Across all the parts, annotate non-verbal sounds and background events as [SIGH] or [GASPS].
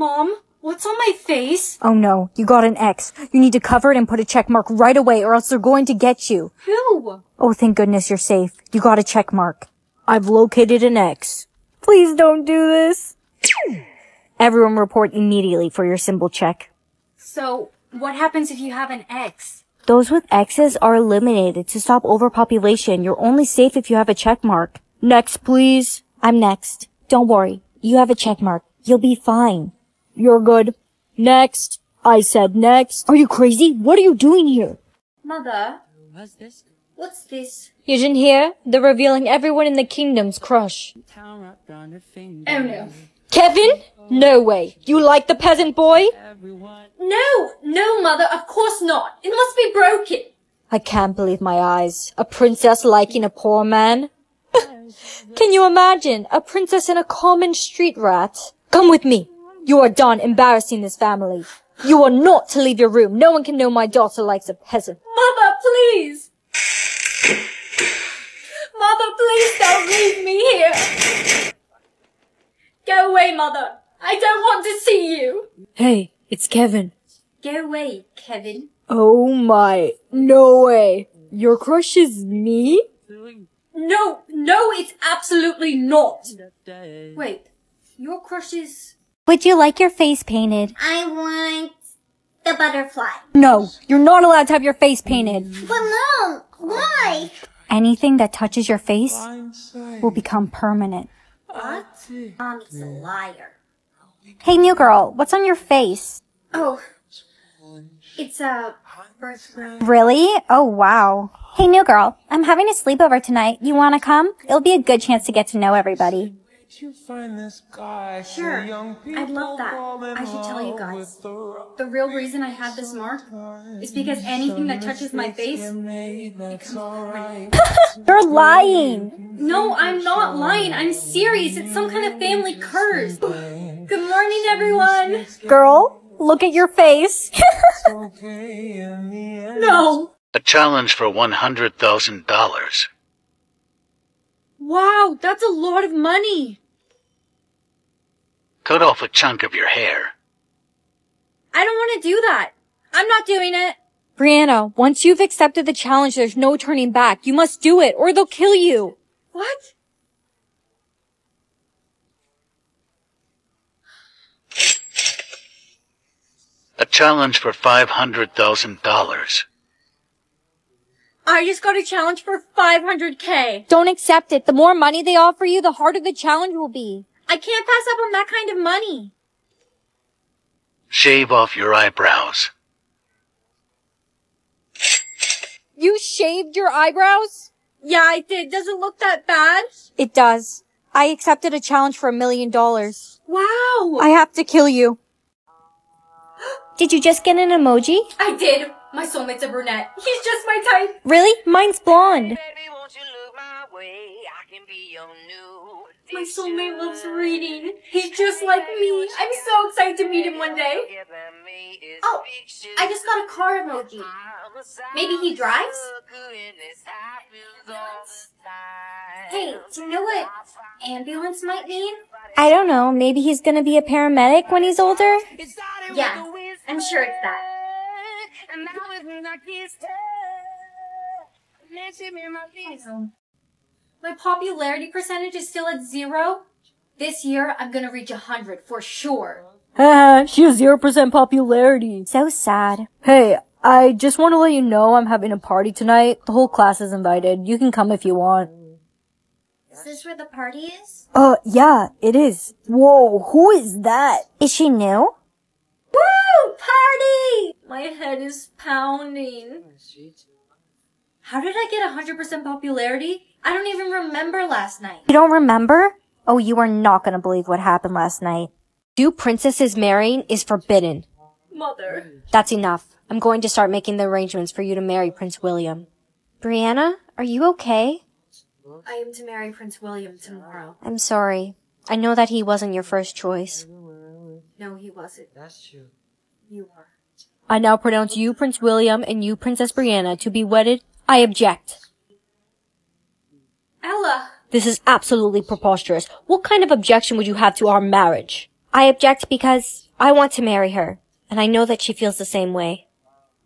Mom, what's on my face? Oh no, you got an X. You need to cover it and put a check mark right away or else they're going to get you. Who? Oh, thank goodness you're safe. You got a check mark. I've located an X. Please don't do this. Everyone report immediately for your symbol check. So, what happens if you have an X? Those with X's are eliminated to stop overpopulation. You're only safe if you have a check mark. Next, please. I'm next. Don't worry. You have a check mark. You'll be fine. You're good. Next. I said next. Are you crazy? What are you doing here? Mother? What's this? What's this? You didn't hear? They're revealing everyone in the kingdom's crush. Oh no. Kevin? No way. You like the peasant boy? No, no, mother, of course not. It must be broken. I can't believe my eyes. A princess liking a poor man? [LAUGHS] Can you imagine? A princess and a common street rat? Come with me. You are done embarrassing this family. You are not to leave your room. No one can know my daughter likes a peasant. Mother, please. Mother, please don't leave me here. Go away, mother. I don't want to see you. Hey, it's Kevin. Go away, Kevin. Oh my. No way. Your crush is me? No, no, it's absolutely not. Wait, your crush is... Would you like your face painted? I want the butterfly. No, you're not allowed to have your face painted. But mom, why? Anything that touches your face will become permanent. What? Mom's a liar. Hey, new girl, what's on your face? Oh, it's a birthmark. Really? Oh, wow. Hey, new girl, I'm having a sleepover tonight. You want to come? It'll be a good chance to get to know everybody. Sure, I'd love that. I should tell you guys. The real reason I have this mark is because anything that touches my face becomes permanent. [LAUGHS] You're lying. No, I'm not lying. I'm serious. It's some kind of family curse. [GASPS] Good morning, everyone. Girl, look at your face. [LAUGHS] No. A challenge for $100,000. Wow, that's a lot of money. Cut off a chunk of your hair. I don't want to do that. I'm not doing it. Brianna, once you've accepted the challenge, there's no turning back. You must do it, or they'll kill you. What? A challenge for $500,000. I just got a challenge for 500k. Don't accept it. The more money they offer you, the harder the challenge will be. I can't pass up on that kind of money. Shave off your eyebrows. You shaved your eyebrows? Yeah, I did. Does it look that bad? It does. I accepted a challenge for a million dollars. Wow. I have to kill you. [GASPS] Did you just get an emoji? I did. My soulmate's a brunette. He's just my type. Really? Mine's blonde. My soulmate loves reading. He's just like me. I'm so excited to meet him one day. Oh, I just got a car emoji. Maybe he drives? Hey, do you know what ambulance might mean? I don't know. Maybe he's gonna be a paramedic when he's older? Yeah, I'm sure it's that. My popularity percentage is still at zero. This year, I'm gonna reach a hundred for sure. Haha, she has 0% popularity. So sad. Hey, I just want to let you know I'm having a party tonight. The whole class is invited. You can come if you want. Is this where the party is? Uh, yeah, it is. Whoa, who is that? Is she new? Woo! Party! My head is pounding. How did I get 100% popularity? I don't even remember last night. You don't remember? Oh, you are not gonna believe what happened last night. Two princesses marrying is forbidden. Mother. That's enough. I'm going to start making the arrangements for you to marry Prince William. Brianna, are you okay? I am to marry Prince William tomorrow. I'm sorry. I know that he wasn't your first choice. No, he wasn't. That's true. You are. I now pronounce you, Prince William, and you, Princess Brianna, to be wedded. I object. Ella! This is absolutely preposterous. What kind of objection would you have to our marriage? I object because I want to marry her, and I know that she feels the same way.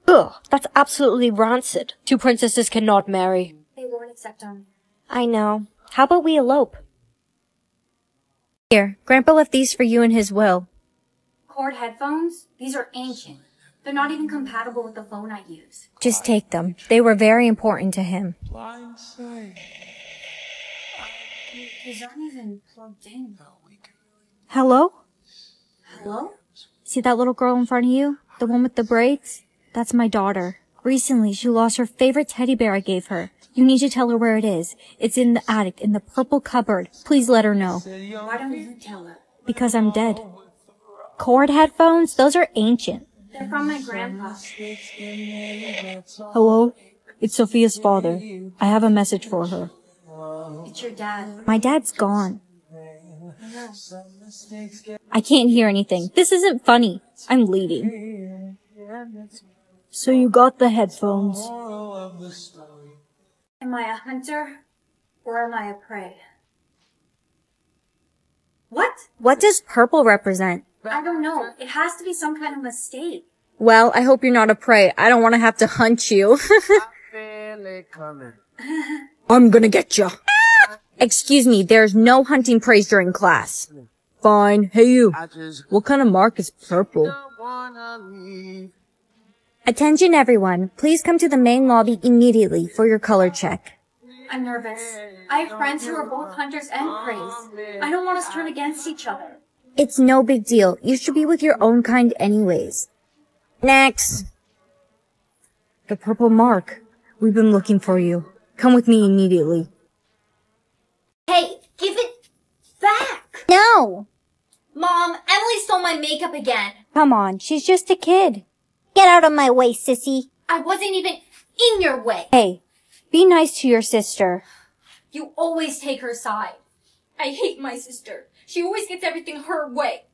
Ugh, that's absolutely rancid. Two princesses cannot marry. They won't accept him. I know. How about we elope? Here, Grandpa left these for you in his will. Cord headphones? These are ancient. They're not even compatible with the phone I use. Just take them. They were very important to him. These aren't even plugged in. Hello? Hello? See that little girl in front of you? The one with the braids? That's my daughter. Recently, she lost her favorite teddy bear I gave her. You need to tell her where it is. It's in the attic, in the purple cupboard. Please let her know. Why don't you tell her? Because I'm dead. Cord headphones? Those are ancient. They're from my grandpa. Hello? It's Sophia's father. I have a message for her. It's your dad. My dad's gone. I can't hear anything. This isn't funny. I'm leaving. So you got the headphones. Am I a hunter or am I a prey? What? What does purple represent? I don't know. It has to be some kind of mistake. Well, I hope you're not a prey. I don't want to have to hunt you. [LAUGHS] [LAUGHS] I'm gonna get you. Excuse me, there's no hunting preys during class. Fine. Hey you. What kind of mark is purple? Attention everyone. Please come to the main lobby immediately for your color check. I'm nervous. I have friends who are both hunters and preys. I don't want us to turn against each other. It's no big deal. You should be with your own kind anyways. Next. The purple mark. We've been looking for you. Come with me immediately. Hey, give it back! No! Mom, Emily stole my makeup again. Come on, she's just a kid. Get out of my way, sissy. I wasn't even in your way. Hey, be nice to your sister. You always take her side. I hate my sister. She always gets everything her way.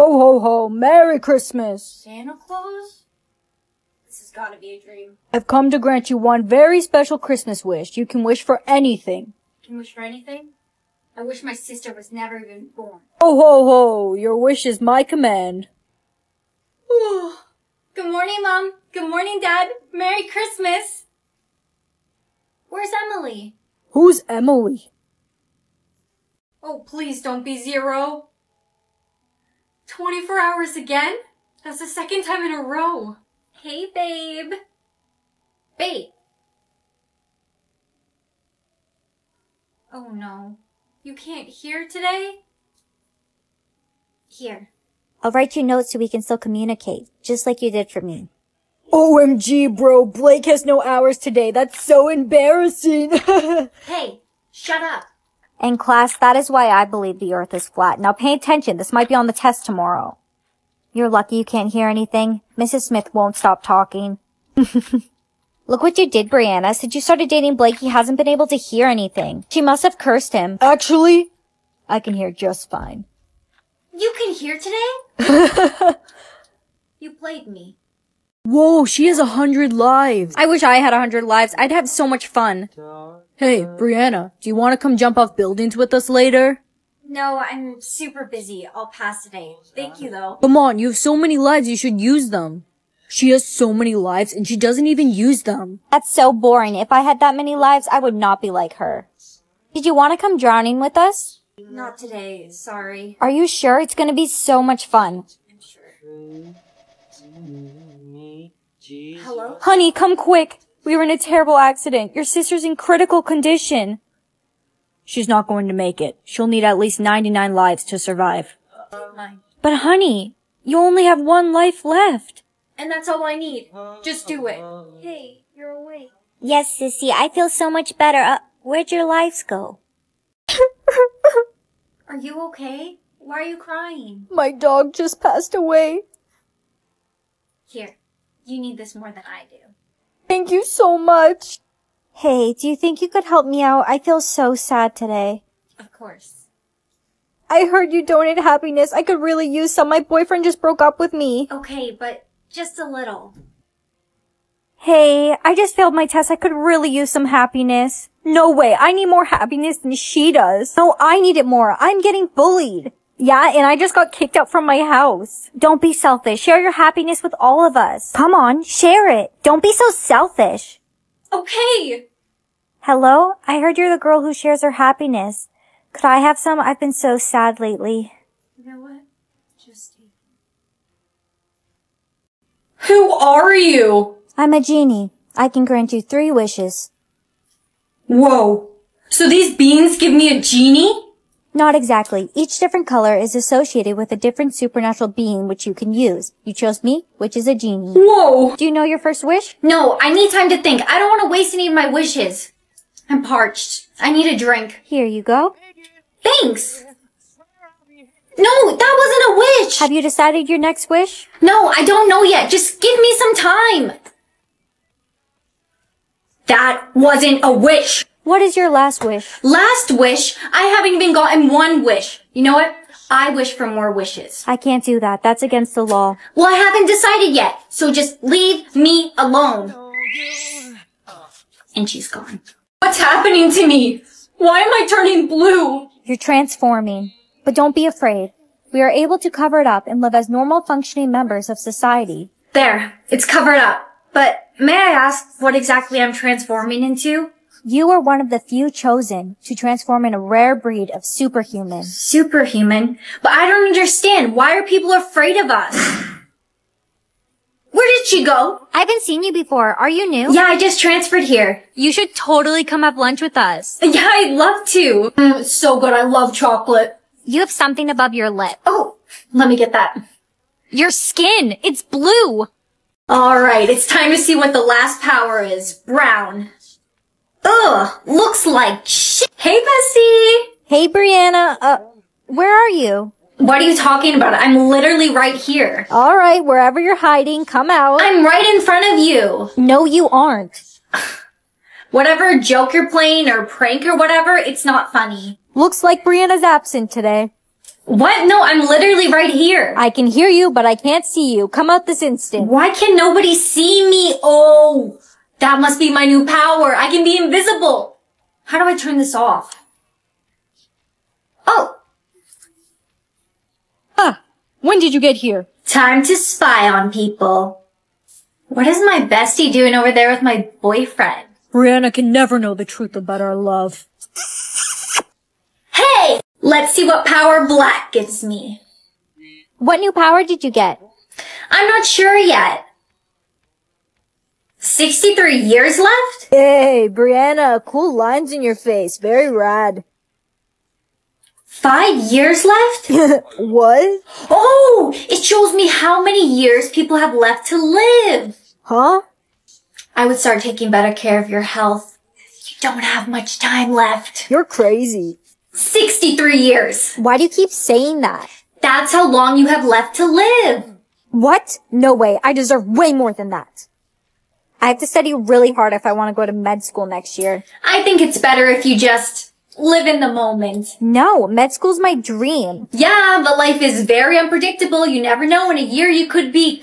Ho ho ho, Merry Christmas! Santa Claus? This has gotta be a dream. I've come to grant you one very special Christmas wish. You can wish for anything. Can wish for anything? I wish my sister was never even born. Ho ho ho, your wish is my command. Good morning, Mom. Good morning, Dad. Merry Christmas. Where's Emily? Who's Emily? Oh, please don't be zero. 24 hours again? That's the second time in a row. Hey, babe. Babe. Oh no. You can't hear today? Here. I'll write you notes so we can still communicate, just like you did for me. OMG, bro, Blake has no hours today. That's so embarrassing. [LAUGHS] Hey, shut up. In class, that is why I believe the earth is flat. Now pay attention. This might be on the test tomorrow. You're lucky you can't hear anything. Mrs. Smith won't stop talking. [LAUGHS] Look what you did, Brianna. Since you started dating Blake, he hasn't been able to hear anything. She must have cursed him. Actually, I can hear just fine. You can hear today? [LAUGHS] you played me. Whoa, she has a hundred lives. I wish I had a hundred lives. I'd have so much fun. Hey, Brianna, do you want to come jump off buildings with us later? No, I'm super busy. I'll pass today. Thank you though. Come on, you have so many lives, you should use them. She has so many lives and she doesn't even use them. That's so boring. If I had that many lives, I would not be like her. Did you want to come drowning with us? Not today, sorry. Are you sure? It's gonna be so much fun. I'm sure. Hello? Honey, come quick. We were in a terrible accident. Your sister's in critical condition. She's not going to make it. She'll need at least 99 lives to survive. Mine. But honey, you only have one life left. And that's all I need. Just do it. Hey, you're awake. Yes, Sissy, I feel so much better. Uh, where'd your lives go? [LAUGHS] Are you okay? Why are you crying? My dog just passed away. Here, you need this more than I do. Thank you so much. Hey, do you think you could help me out? I feel so sad today. Of course. I heard you donate happiness. I could really use some. My boyfriend just broke up with me. Okay, but just a little. Hey, I just failed my test. I could really use some happiness. No way. I need more happiness than she does. No, I need it more. I'm getting bullied. Yeah, and I just got kicked out from my house. Don't be selfish. Share your happiness with all of us. Come on, share it. Don't be so selfish. Okay. Hello? I heard you're the girl who shares her happiness. Could I have some? I've been so sad lately. You know what? Just take Who are you? I'm a genie. I can grant you three wishes. Whoa. So these beans give me a genie? Not exactly. Each different color is associated with a different supernatural being which you can use. You chose me, which is a genie. Whoa. Do you know your first wish? No, I need time to think. I don't want to waste any of my wishes. I'm parched. I need a drink. Here you go. Thanks. No, that wasn't a wish. Have you decided your next wish? No, I don't know yet. Just give me some time. That wasn't a wish. What is your last wish? Last wish, I haven't even gotten one wish. You know what? I wish for more wishes. I can't do that. That's against the law. Well, I haven't decided yet, so just leave me alone. And she's gone. What's happening to me? Why am I turning blue? You're transforming. But don't be afraid. We are able to cover it up and live as normal functioning members of society. There, it's covered up. But may I ask what exactly I'm transforming into? You are one of the few chosen to transform in a rare breed of superhuman. Superhuman? But I don't understand. Why are people afraid of us? Where did she go? I haven't seen you before. Are you new? Yeah, I just transferred here. You should totally come have lunch with us. Yeah, I'd love to. Mm, it's so good. I love chocolate. You have something above your lip. Oh, let me get that. Your skin! It's blue! Alright, it's time to see what the last power is. Brown. Ugh, looks like shit. Hey, Bessie! Hey, Brianna, uh, where are you? What are you talking about? I'm literally right here. Alright, wherever you're hiding, come out. I'm right in front of you. No, you aren't. [SIGHS] Whatever joke you're playing or prank or whatever, it's not funny. Looks like Brianna's absent today. What? No, I'm literally right here. I can hear you, but I can't see you. Come out this instant. Why can nobody see me? Oh, that must be my new power. I can be invisible. How do I turn this off? Oh, Ah, when did you get here? time to spy on people. What is my bestie doing over there with my boyfriend? Brianna can never know the truth about our love. Hey, let's see what power black gives me. What new power did you get? I'm not sure yet. 63 years left? Hey, Brianna, cool lines in your face. Very rad. Five years left? [LAUGHS] What? Oh, it shows me how many years people have left to live. Huh? I would start taking better care of your health. You don't have much time left. You're crazy. 63 years. Why do you keep saying that? That's how long you have left to live. What? No way. I deserve way more than that. I have to study really hard if I want to go to med school next year. I think it's better if you just live in the moment. No, med school's my dream. Yeah, but life is very unpredictable. You never know. In a year, you could be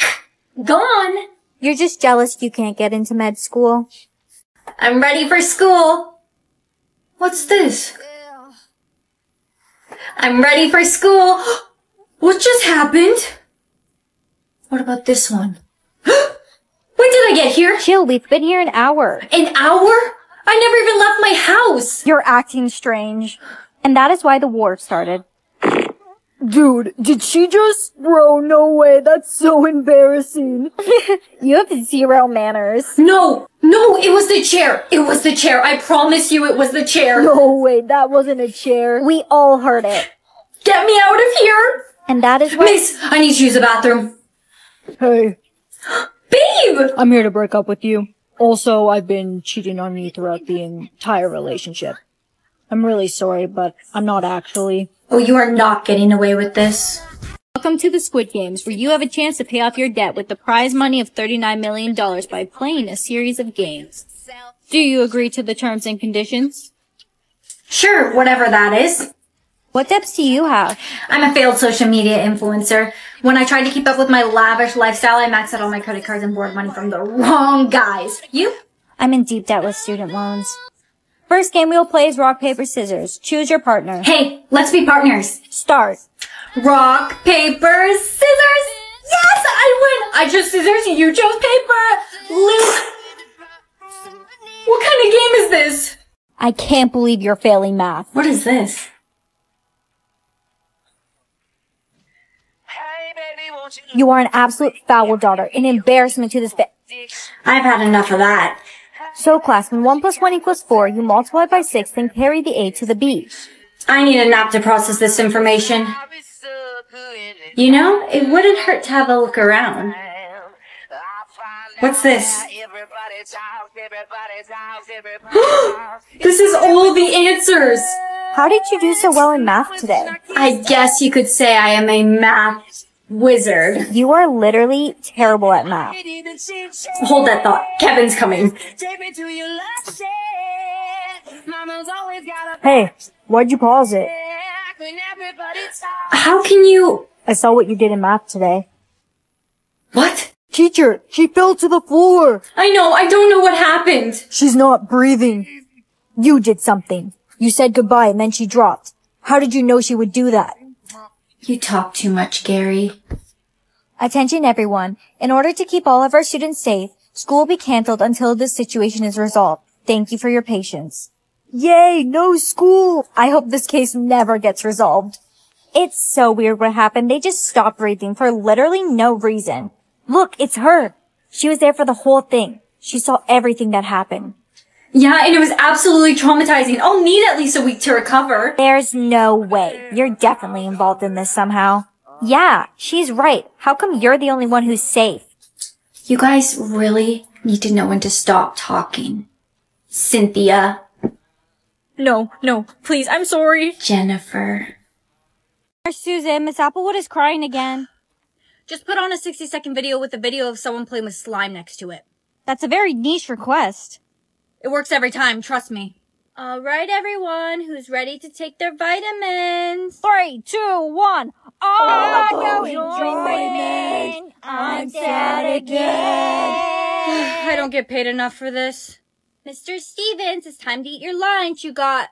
gone. You're just jealous you can't get into med school. I'm ready for school. What's this? I'm ready for school. What just happened? What about this one? [GASPS] when did I get here? Chill, we've been here an hour. An hour? I never even left my house. You're acting strange. And that is why the war started. Dude, did she just? Bro, no way. That's so embarrassing. [LAUGHS] You have zero manners. No, no, it was the chair. It was the chair. I promise you it was the chair. No way, that wasn't a chair. We all heard it. Get me out of here. And that is why- Miss, I need to use the bathroom. Hey, Babe! I'm here to break up with you. Also, I've been cheating on you throughout the entire relationship. I'm really sorry, but I'm not actually. Oh, you are not getting away with this. Welcome to the Squid Games, where you have a chance to pay off your debt with the prize money of $39 million by playing a series of games. Do you agree to the terms and conditions? Sure, whatever that is. What debts do you have? I'm a failed social media influencer. When I tried to keep up with my lavish lifestyle, I maxed out all my credit cards and borrowed money from the [LAUGHS] wrong guys. You? I'm in deep debt with student loans. First game we will play is rock, paper, scissors. Choose your partner. Hey, let's be partners. Start. Rock, paper, scissors! Yes, I win! I chose scissors, you chose paper! Luke! What kind of game is this? I can't believe you're failing math. What is this? You are an absolute foul daughter, an embarrassment to this fa- I've had enough of that. So class, when 1 plus 1 equals 4, you multiply by 6, then carry the a to the b. I need a nap to process this information. You know, it wouldn't hurt to have a look around. What's this? [GASPS] this is all the answers! How did you do so well in math today? I guess you could say I am a math wizard. You are literally terrible at math. Hold that thought. Kevin's coming. Hey, why'd you pause it? How can you... I saw what you did in math today. What? Teacher, she fell to the floor. I know, I don't know what happened. She's not breathing. You did something. You said goodbye and then she dropped. How did you know she would do that? You talk too much, Gary. Attention everyone. In order to keep all of our students safe, school will be cancelled until this situation is resolved. Thank you for your patience. Yay, no school. I hope this case never gets resolved. It's so weird what happened. They just stopped breathing for literally no reason. Look, it's her. She was there for the whole thing. She saw everything that happened. Yeah, and it was absolutely traumatizing. I'll need at least a week to recover. There's no way. You're definitely involved in this somehow. Yeah, she's right. How come you're the only one who's safe? You guys really need to know when to stop talking. Cynthia. No, no, please, I'm sorry. Jennifer. Susan, Miss Applewood is crying again. Just put on a 60 second video with a video of someone playing with slime next to it. That's a very niche request. It works every time, trust me. All right, everyone, who's ready to take their vitamins? Three, two, one. Are oh, you enjoying? I'm sad again. [SIGHS] I don't get paid enough for this. Mr. Stevens, it's time to eat your lunch. You got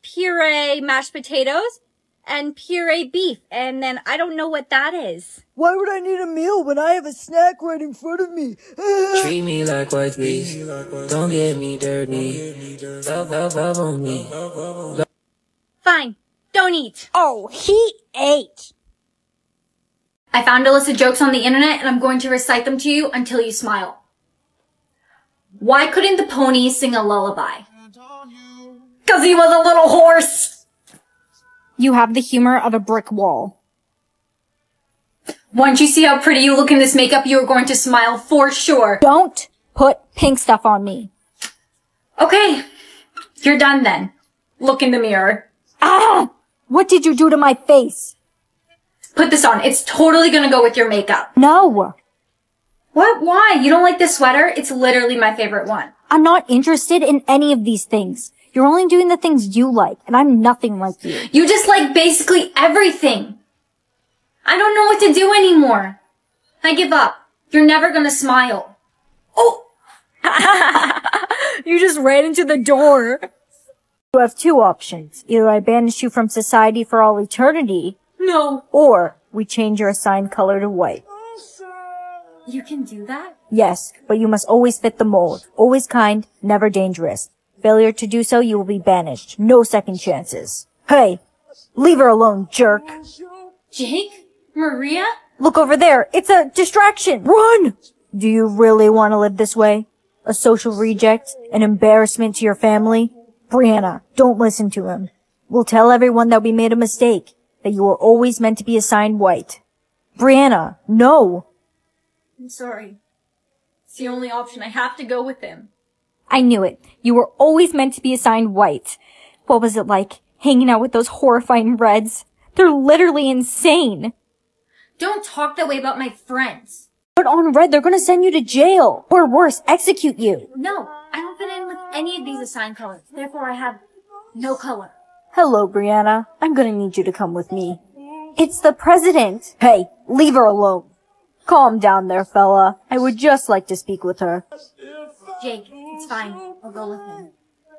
puree mashed potatoes and puree beef, and then I don't know what that is. Why would I need a meal when I have a snack right in front of me? [LAUGHS] Treat me like white please. Don't get me dirty. Love, love, love on me. Fine. Don't eat. Oh, he ate. I found a list of jokes on the internet and I'm going to recite them to you until you smile. Why couldn't the pony sing a lullaby? Cause he was a little horse! You have the humor of a brick wall. Once you see how pretty you look in this makeup, you are going to smile for sure. Don't put pink stuff on me. Okay. You're done then. Look in the mirror. Ah! What did you do to my face? Put this on. It's totally gonna go with your makeup. No. What? Why? You don't like this sweater? It's literally my favorite one. I'm not interested in any of these things. You're only doing the things you like, and I'm nothing like you. You just like basically everything. I don't know what to do anymore. I give up. You're never gonna smile. Oh! [LAUGHS] you just ran into the door. You have two options. Either I banish you from society for all eternity, No. or we change your assigned color to white. You can do that? Yes, but you must always fit the mold. Always kind, never dangerous. Failure to do so, you will be banished. No second chances. Hey, leave her alone, jerk. Jake? Maria? Look over there. It's a distraction. Run! Do you really want to live this way? A social reject? An embarrassment to your family? Brianna, don't listen to him. We'll tell everyone that we made a mistake, that you were always meant to be assigned white. Brianna, no! I'm sorry. It's the only option. I have to go with him. I knew it. You were always meant to be assigned white. What was it like, hanging out with those horrifying reds? They're literally insane. Don't talk that way about my friends. But on red, they're gonna send you to jail! Or worse, execute you! No, I don't fit in with any of these assigned colors. Therefore, I have no color. Hello, Brianna. I'm gonna need you to come with me. It's the president. Hey, leave her alone. Calm down there, fella. I would just like to speak with her. Jake, it's fine. I'll go with him.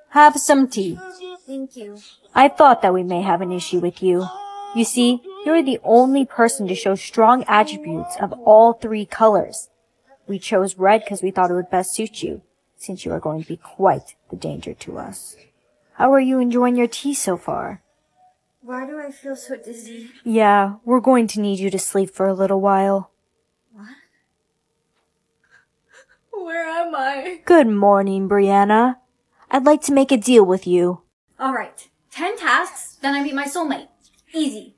Have some tea. Thank you. I thought that we may have an issue with you. You see, You're the only person to show strong attributes of all three colors. We chose red because we thought it would best suit you, since you are going to be quite the danger to us. How are you enjoying your tea so far? Why do I feel so dizzy? Yeah, we're going to need you to sleep for a little while. Where am I? Good morning, Brianna. I'd like to make a deal with you. Alright. Ten tasks, then I meet my soulmate. Easy.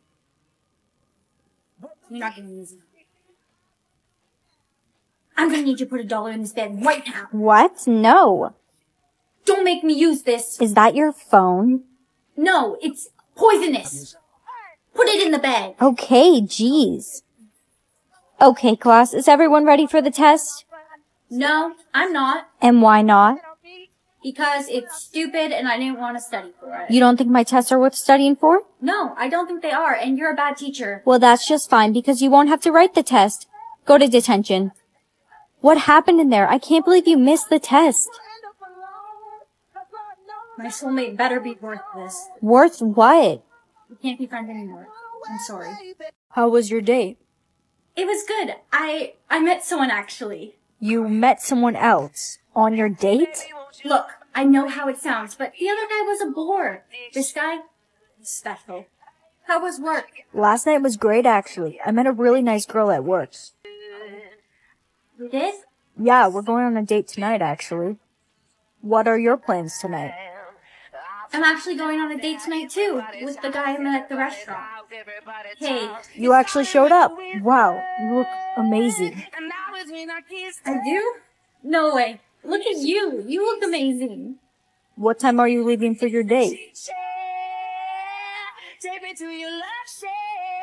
You're not use it. I'm gonna need you to put a dollar in this bed right now. What? No. Don't make me use this. Is that your phone? No, it's poisonous. Put it in the bed. Okay, jeez. Okay, class, is everyone ready for the test? No, I'm not. And why not? Because it's stupid and I didn't want to study for it. You don't think my tests are worth studying for? No, I don't think they are, and you're a bad teacher. Well, that's just fine because you won't have to write the test. Go to detention. What happened in there? I can't believe you missed the test. My soulmate better be worth this. Worth what? We can't be friends anymore. I'm sorry. How was your date? It was good. I I met someone actually. You met someone else on your date? Look, I know how it sounds, but the other guy was a bore. This guy, special. How was work? Last night was great actually. I met a really nice girl at work. You did? Yeah, we're going on a date tonight actually. What are your plans tonight? I'm actually going on a date tonight too, with the guy I met at the restaurant. Hey, You actually showed up. Wow, you look amazing. I do? No way. Look at you. You look amazing. What time are you leaving for your date?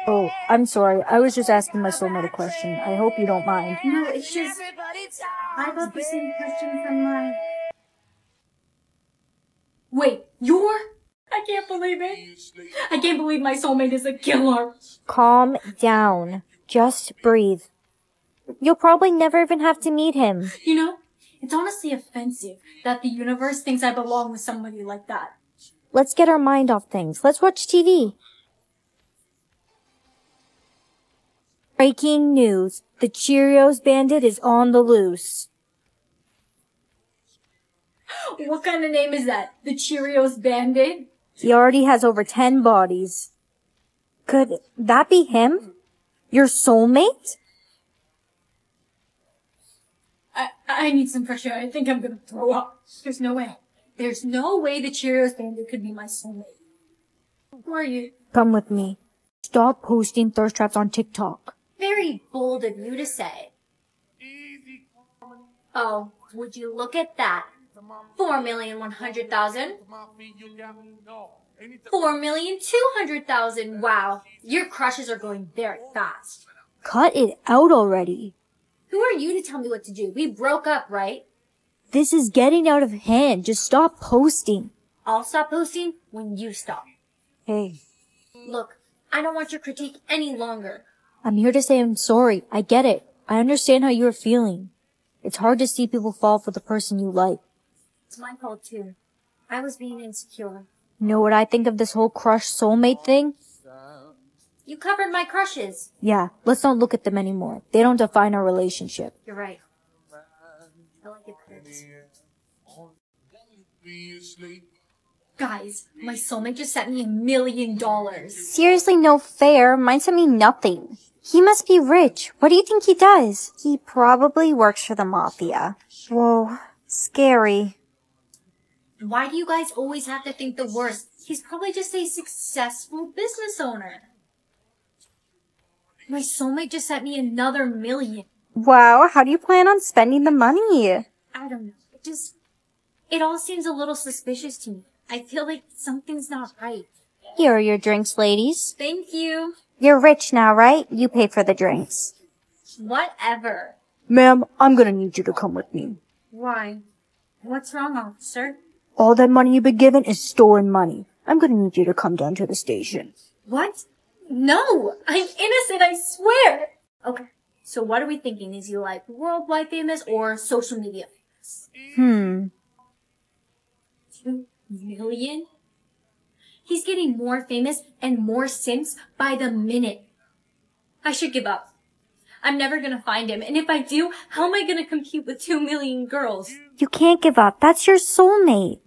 Oh, I'm sorry. I was just asking my soulmate a question. I hope you don't mind. No, it's just I got the same question from my. Wait, you're? I can't believe it. I can't believe my soulmate is a killer. Calm down. Just breathe. You'll probably never even have to meet him. You know, it's honestly offensive that the universe thinks I belong with somebody like that. Let's get our mind off things. Let's watch TV. Breaking news. The Cheerios bandit is on the loose. What kind of name is that? The Cheerios Bandit? He already has over 10 bodies. Could that be him? Your soulmate? I, I need some fresh air. I think I'm gonna throw up. There's no way. There's no way the Cheerios Bandit could be my soulmate. Who are you? Come with me. Stop posting thirst traps on TikTok. Very bold of you to say. Oh, would you look at that? Four million one hundred thousand. Four million two hundred thousand. Wow. Your crushes are going very fast. Cut it out already. Who are you to tell me what to do? We broke up, right? This is getting out of hand. Just stop posting. I'll stop posting when you stop. Hey, Look, I don't want your critique any longer. I'm here to say I'm sorry. I get it. I understand how you're feeling. It's hard to see people fall for the person you like. It's my fault too. I was being insecure. Know what I think of this whole crush soulmate thing? You covered my crushes. Yeah, let's not look at them anymore. They don't define our relationship. You're right. I like it hurts. Guys, my soulmate just sent me a million dollars. Seriously, no fair. Mine sent me nothing. He must be rich. What do you think he does? He probably works for the mafia. Whoa, scary. Why do you guys always have to think the worst? He's probably just a successful business owner. My soulmate just sent me another million. Wow, how do you plan on spending the money? I don't know. It just, it all seems a little suspicious to me. I feel like something's not right. Here are your drinks, ladies. Thank you. You're rich now, right? You pay for the drinks. Whatever. Ma'am, I'm gonna need you to come with me. Why? What's wrong, officer? All that money you've been given is stolen money. I'm gonna need you to come down to the station. What? No! I'm innocent, I swear! Okay, so what are we thinking? Is he like worldwide famous or social media famous? Hmm. Two million? He's getting more famous and more simps by the minute. I should give up. I'm never gonna find him, and if I do, how am I gonna compete with two million girls? You can't give up. That's your soulmate.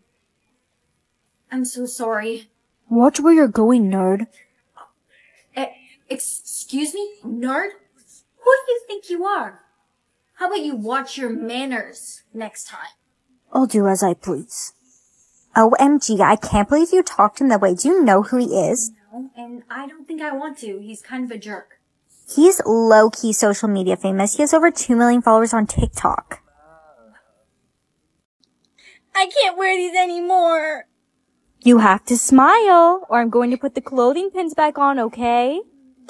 I'm so sorry. Watch where you're going, nerd. Eh, excuse me, nerd? Who do you think you are? How about you watch your manners next time? I'll do as I please. OMG, I can't believe you talked to him that way. Do you know who he is? No, and I don't think I want to. He's kind of a jerk. He's low-key social media famous. He has over 2 million followers on TikTok. I can't wear these anymore. You have to smile, or I'm going to put the clothing pins back on, okay?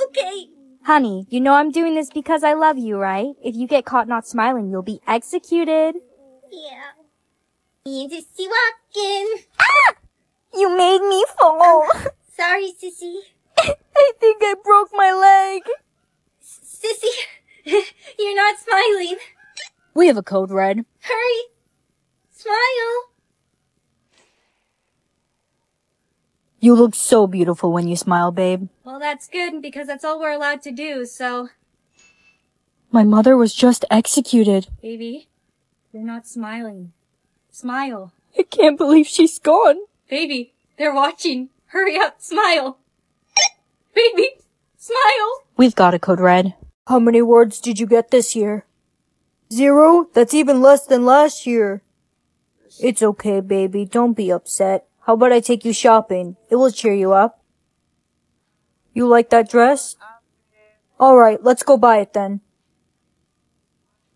Okay. Honey, you know I'm doing this because I love you, right? If you get caught not smiling, you'll be executed. Yeah. Me Sissy walking. Ah! You made me fall. [LAUGHS] Sorry, Sissy. [LAUGHS] I think I broke my leg. Sissy, [LAUGHS] you're not smiling. We have a code red. Hurry. Smile. You look so beautiful when you smile, babe. Well, that's good because that's all we're allowed to do, so. My mother was just executed. Baby, you're not smiling. Smile. I can't believe she's gone. Baby, they're watching. Hurry up, smile. Baby, smile. We've got a code red. How many words did you get this year? Zero? That's even less than last year. It's okay, baby. Don't be upset. How about I take you shopping? It will cheer you up. You like that dress? Alright, let's go buy it then.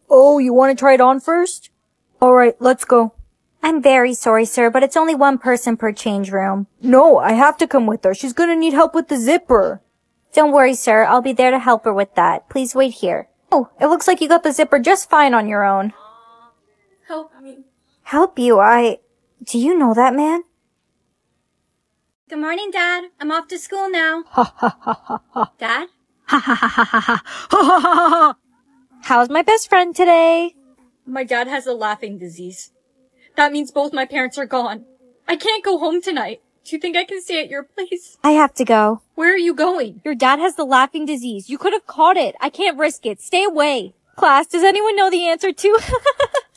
Oh, you want to try it on first? Alright, let's go. I'm very sorry, sir, but it's only one person per change room. No, I have to come with her. She's gonna need help with the zipper. Don't worry, sir. I'll be there to help her with that. Please wait here. Oh, it looks like you got the zipper just fine on your own. Help me. Help you? I... Do you know that man? Good morning, Dad. I'm off to school now. Ha ha ha ha ha. Dad? Ha ha ha ha ha ha. Ha ha ha ha. How's my best friend today? My dad has a laughing disease. That means both my parents are gone. I can't go home tonight. Do you think I can stay at your place? I have to go. Where are you going? Your dad has the laughing disease. You could have caught it. I can't risk it. Stay away. Class, does anyone know the answer to?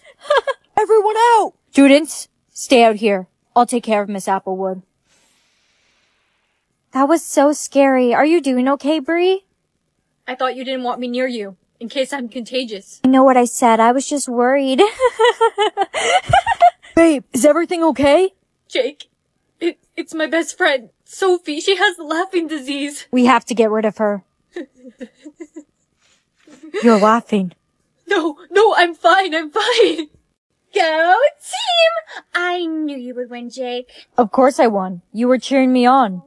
[LAUGHS] Everyone out! Students, stay out here. I'll take care of Miss Applewood. That was so scary. Are you doing okay, Bree? I thought you didn't want me near you, in case I'm contagious. I know what I said. I was just worried. [LAUGHS] Babe, is everything okay? Jake, it, it's my best friend, Sophie. She has the laughing disease. We have to get rid of her. [LAUGHS] You're laughing. No, no, I'm fine, I'm fine. Go team! I knew you would win, Jake. Of course I won. You were cheering me on.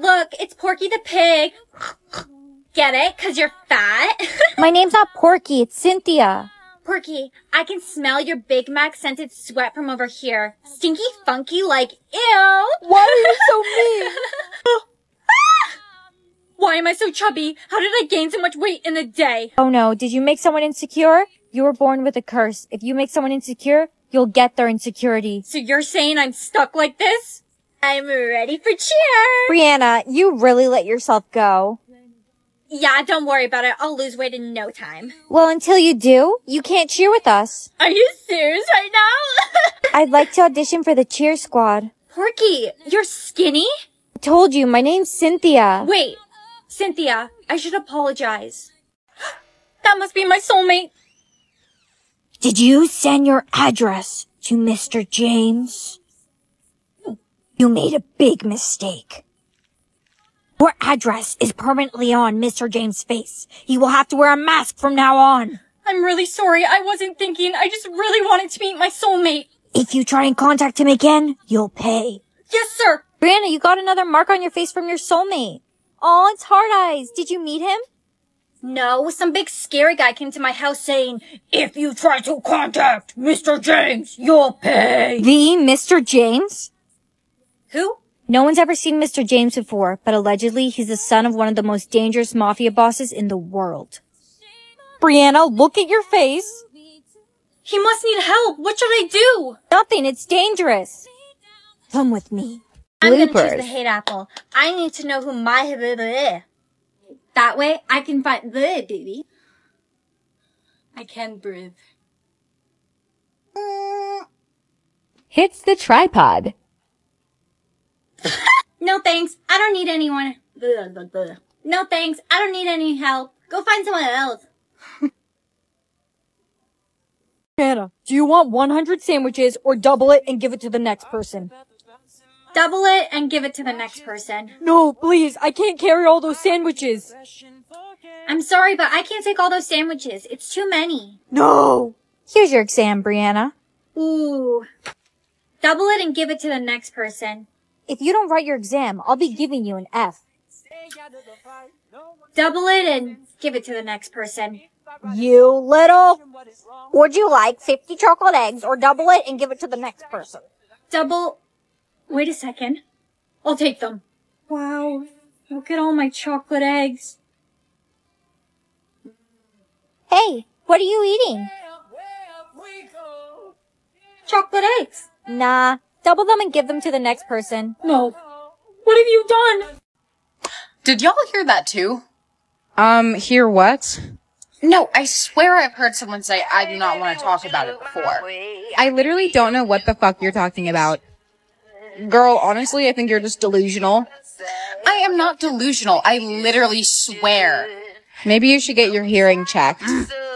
Look, it's Porky the pig. Get it? Cause you're fat? [LAUGHS] My name's not Porky, it's Cynthia. Porky, I can smell your Big Mac scented sweat from over here. Stinky funky like ew. Why are you so [LAUGHS] mean? [LAUGHS] Why am I so chubby? How did I gain so much weight in a day? Oh no, did you make someone insecure? You were born with a curse. If you make someone insecure, you'll get their insecurity. So you're saying I'm stuck like this? I'm ready for cheer. Brianna, you really let yourself go. Yeah, don't worry about it. I'll lose weight in no time. Well, until you do, you can't cheer with us. Are you serious right now? [LAUGHS] I'd like to audition for the cheer squad. Porky, you're skinny? I told you, my name's Cynthia. Wait, Cynthia, I should apologize. [GASPS] That must be my soulmate. Did you send your address to Mr. James? You made a big mistake. Your address is permanently on Mr. James' face. He will have to wear a mask from now on. I'm really sorry. I wasn't thinking. I just really wanted to meet my soulmate. If you try and contact him again, you'll pay. Yes, sir. Brianna, you got another mark on your face from your soulmate. Oh, it's Hard Eyes. Did you meet him? No, some big scary guy came to my house saying, If you try to contact Mr. James, you'll pay. The Mr. James? Who? No one's ever seen Mr. James before, but allegedly he's the son of one of the most dangerous mafia bosses in the world. Brianna, look at your face. He must need help. What should I do? Nothing, it's dangerous. Come with me. I'm gonna choose Bloopers. the hate apple. I need to know who my is. That way I can find the baby. I can breathe. Hits the tripod. No thanks. I don't need anyone. No thanks. I don't need any help. Go find someone else. Hannah, do you want 100 sandwiches or double it and give it to the next person? Double it and give it to the next person. No, please, I can't carry all those sandwiches. I'm sorry, but I can't take all those sandwiches. It's too many. No! Here's your exam, Brianna. Ooh. Double it and give it to the next person. If you don't write your exam, I'll be giving you an F. Double it and give it to the next person. You little... Would you like 50 chocolate eggs or double it and give it to the next person? Double. Wait a second. I'll take them. Wow. Look at all my chocolate eggs. Hey, what are you eating? Chocolate eggs. Nah, double them and give them to the next person. No. What have you done? Did y'all hear that too? Um, hear what? No, I swear I've heard someone say I do not want to talk about it before. I literally don't know what the fuck you're talking about. Girl, honestly, I think you're just delusional. I am not delusional. I literally swear. Maybe you should get your hearing checked. [LAUGHS]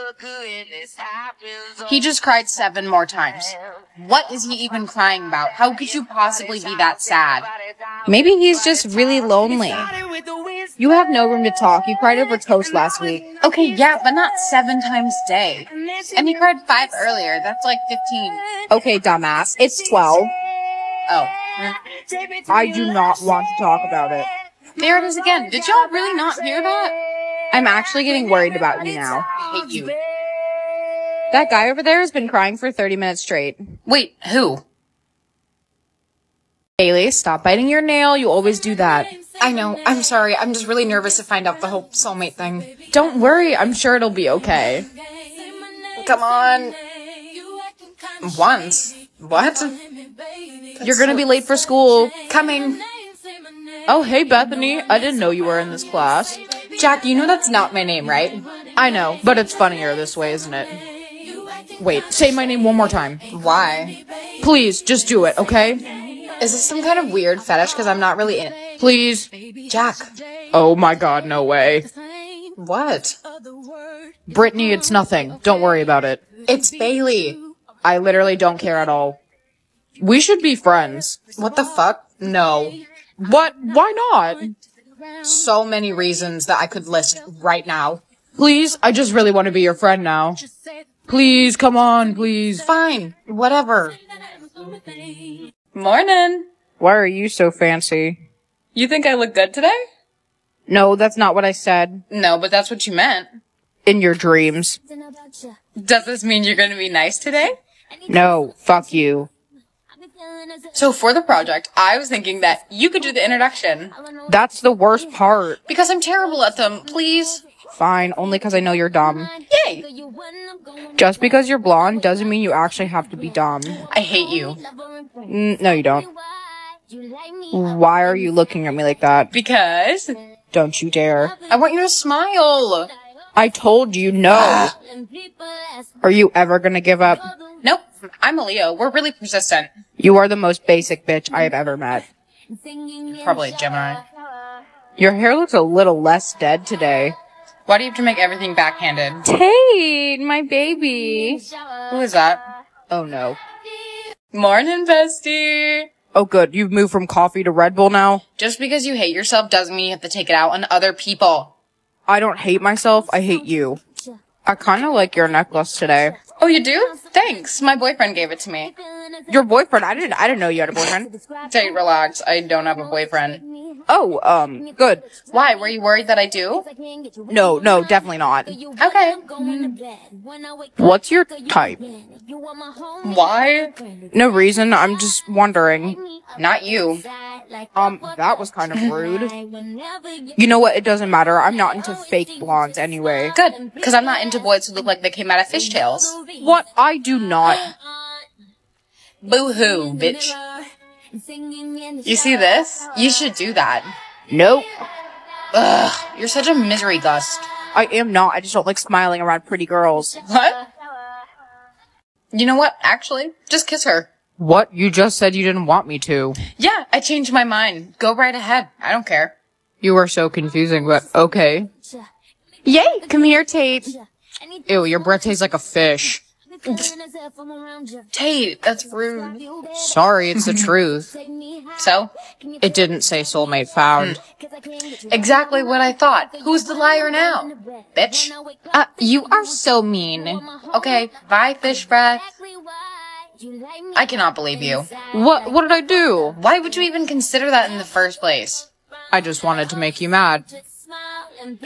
He just cried seven more times. What is he even crying about? How could you possibly be that sad? Maybe he's just really lonely. You have no room to talk. You cried over toast last week. Okay, yeah, but not seven times a day. And he cried five earlier. That's like 15. Okay, dumbass. It's 12. Oh. I do not want to talk about it. There it is again. Did y'all really not hear that? I'm actually getting worried about you now. I hate you. That guy over there has been crying for 30 minutes straight. Wait, who? Bailey, stop biting your nail. You always do that. I know. I'm sorry. I'm just really nervous to find out the whole soulmate thing. Don't worry. I'm sure it'll be okay. Come on. Once. What? You're gonna be late for school. Coming. Oh, hey, Bethany. I didn't know you were in this class. Jack, you know that's not my name, right? I know, but it's funnier this way, isn't it? Wait, say my name one more time. Why? Please, just do it, okay? Is this some kind of weird fetish? Because I'm not really in it. Please. Jack. Oh my god, no way. What? Brittany, it's nothing. Don't worry about it. It's Bailey. I literally don't care at all. We should be friends. What the fuck? No. What? Why not? So many reasons that I could list right now. Please, I just really want to be your friend now. Please, come on, please. Fine. Whatever. Morning. Why are you so fancy? You think I look good today? No, that's not what I said. No, but that's what you meant. In your dreams. Does this mean you're gonna be nice today? No, fuck you. So for the project, I was thinking that you could do the introduction. That's the worst part. Because I'm terrible at them, please. Fine, only because I know you're dumb. Yay! Just because you're blonde doesn't mean you actually have to be dumb. I hate you. Mm, no, you don't. Why are you looking at me like that? Because Don't you dare. I want you to smile. I told you no. [GASPS] Are you ever gonna give up? Nope. I'm a Leo. We're really persistent. You are the most basic bitch I have ever met. Probably a Gemini. Your hair looks a little less dead today. Why do you have to make everything backhanded? Tate, my baby. Who is that? Oh no. Morning, bestie. Oh good, you've moved from coffee to Red Bull now? Just because you hate yourself doesn't mean you have to take it out on other people. I don't hate myself, I hate you. I kinda like your necklace today. Oh, you do? Thanks. My boyfriend gave it to me. Your boyfriend? I didn't I didn't know you had a boyfriend. Tate, relax. I don't have a boyfriend. Oh, um, good. Why? Were you worried that I do? No, no, definitely not. Okay. What's your type? Why? No reason, I'm just wondering. Not you. Um, that was kind of rude. You know what? It doesn't matter. I'm not into fake blondes anyway. Good. Because I'm not into boys who look like they came out of fishtails. What? I do not. Boo hoo, bitch. You see this? You should do that. Nope. Ugh, you're such a misery gust. I am not. I just don't like smiling around pretty girls. What? You know what? Actually, just kiss her. What? You just said you didn't want me to. Yeah, I changed my mind. Go right ahead. I don't care. You are so confusing, but okay. Yay! Come here, Tate. Ew, your breath tastes like a fish. Tate, that's rude. Sorry, it's the [LAUGHS] truth. So? It didn't say soulmate found. Exactly what I thought. Who's the liar now? Bitch. Uh, you are so mean. Okay, bye, fish breath. I cannot believe you. What, what did I do? Why would you even consider that in the first place? I just wanted to make you mad.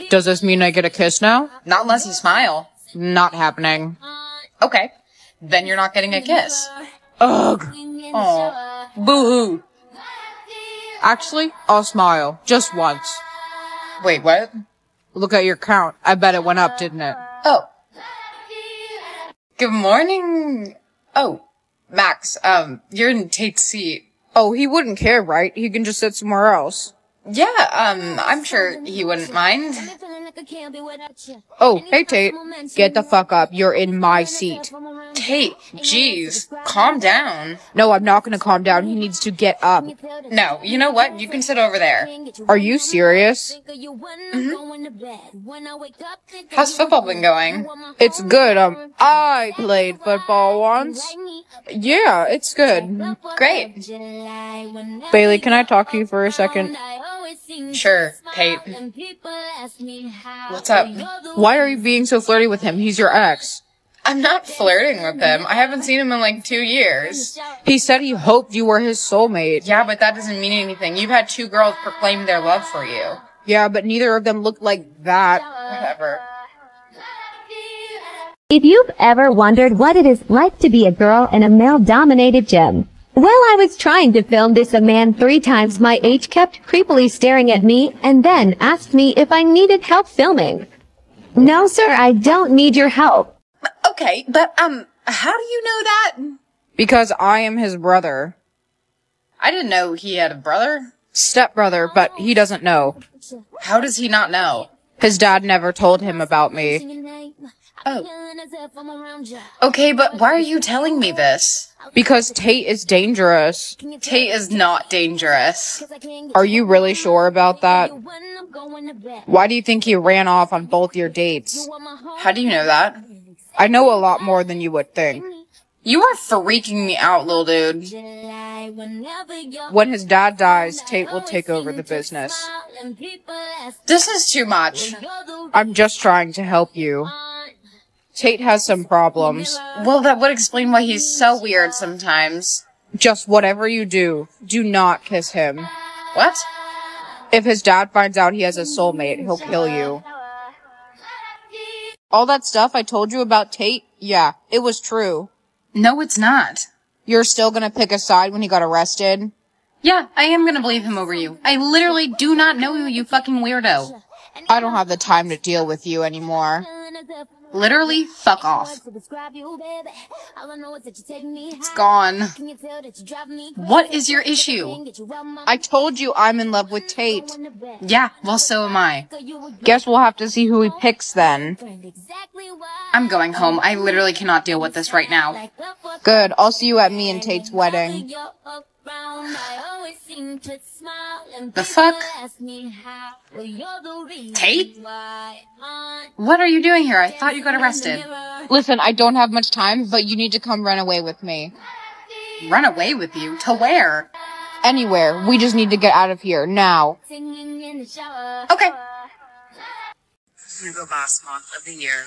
Does this mean I get a kiss now? Not unless you smile. Not happening. Okay. Then you're not getting a kiss. Ugh. Aw. Boo-hoo. Actually, I'll smile. Just once. Wait, what? Look at your count. I bet it went up, didn't it? Oh. Good morning. Oh, Max, um, you're in Tate's seat. Oh, he wouldn't care, right? He can just sit somewhere else. Yeah, um, I'm sure he wouldn't mind. Oh, hey Tate. Get the fuck up. You're in my seat. Tate, jeez, calm down. No, I'm not gonna calm down. He needs to get up. No, you know what? You can sit over there. Are you serious? Mm-hmm. How's football been going? It's good. Um, I played football once. Yeah, it's good. Great. Bailey, can I talk to you for a second? Sure, Tate. What's up? Why are you being so flirty with him? He's your ex. I'm not flirting with him. I haven't seen him in like two years. He said he hoped you were his soulmate. Yeah, but that doesn't mean anything. You've had two girls proclaim their love for you. Yeah, but neither of them looked like that. Whatever. If you've ever wondered what it is like to be a girl in a male-dominated gym, while I was trying to film this, a man three times my age kept creepily staring at me and then asked me if I needed help filming. No, sir, I don't need your help. Okay, but, um, how do you know that? Because I am his brother. I didn't know he had a brother. Stepbrother, but he doesn't know. How does he not know? His dad never told him about me. Oh. Okay, but why are you telling me this? Because Tate is dangerous. Tate is not dangerous. Are you really sure about that? Why do you think he ran off on both your dates? How do you know that? I know a lot more than you would think. You are freaking me out, little dude. When his dad dies, Tate will take over the business. This is too much. I'm just trying to help you. Tate has some problems. Well, that would explain why he's so weird sometimes. Just whatever you do, do not kiss him. What? If his dad finds out he has a soulmate, he'll kill you. All that stuff I told you about Tate, yeah, it was true. No, it's not. You're still gonna pick a side when he got arrested? Yeah, I am gonna believe him over you. I literally do not know you, you fucking weirdo. I don't have the time to deal with you anymore. Literally, fuck off. It's gone. What is your issue? I told you I'm in love with Tate. Yeah, well, so am I. Guess we'll have to see who he picks then. I'm going home. I literally cannot deal with this right now. Good. I'll see you at me and Tate's wedding. The fuck? Tate? What are you doing here? I thought you got arrested. Listen, I don't have much time, but you need to come run away with me. Run away with you? To where? Anywhere. We just need to get out of here, now. Okay. Hugo Boss Month of the Year,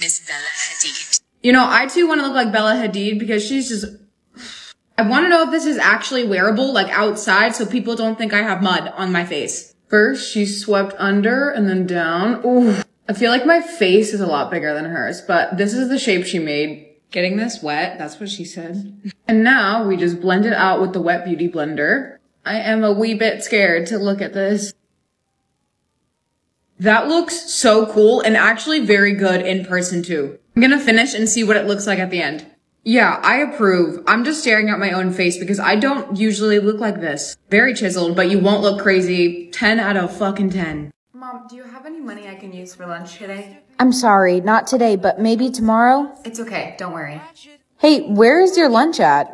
Miss Bella Hadid. You know, I too want to look like Bella Hadid because she's just I want to know if this is actually wearable, like outside, so people don't think I have mud on my face. First, she swept under and then down. Ooh, I feel like my face is a lot bigger than hers, but this is the shape she made. Getting this wet, that's what she said. And now we just blend it out with the Wet Beauty Blender. I am a wee bit scared to look at this. That looks so cool and actually very good in person too. I'm gonna finish and see what it looks like at the end. Yeah, I approve. I'm just staring at my own face because I don't usually look like this. Very chiseled, but you won't look crazy. 10 out of fucking 10. Mom, do you have any money I can use for lunch today? I'm sorry, not today, but maybe tomorrow? It's okay, don't worry. Hey, where is your lunch at?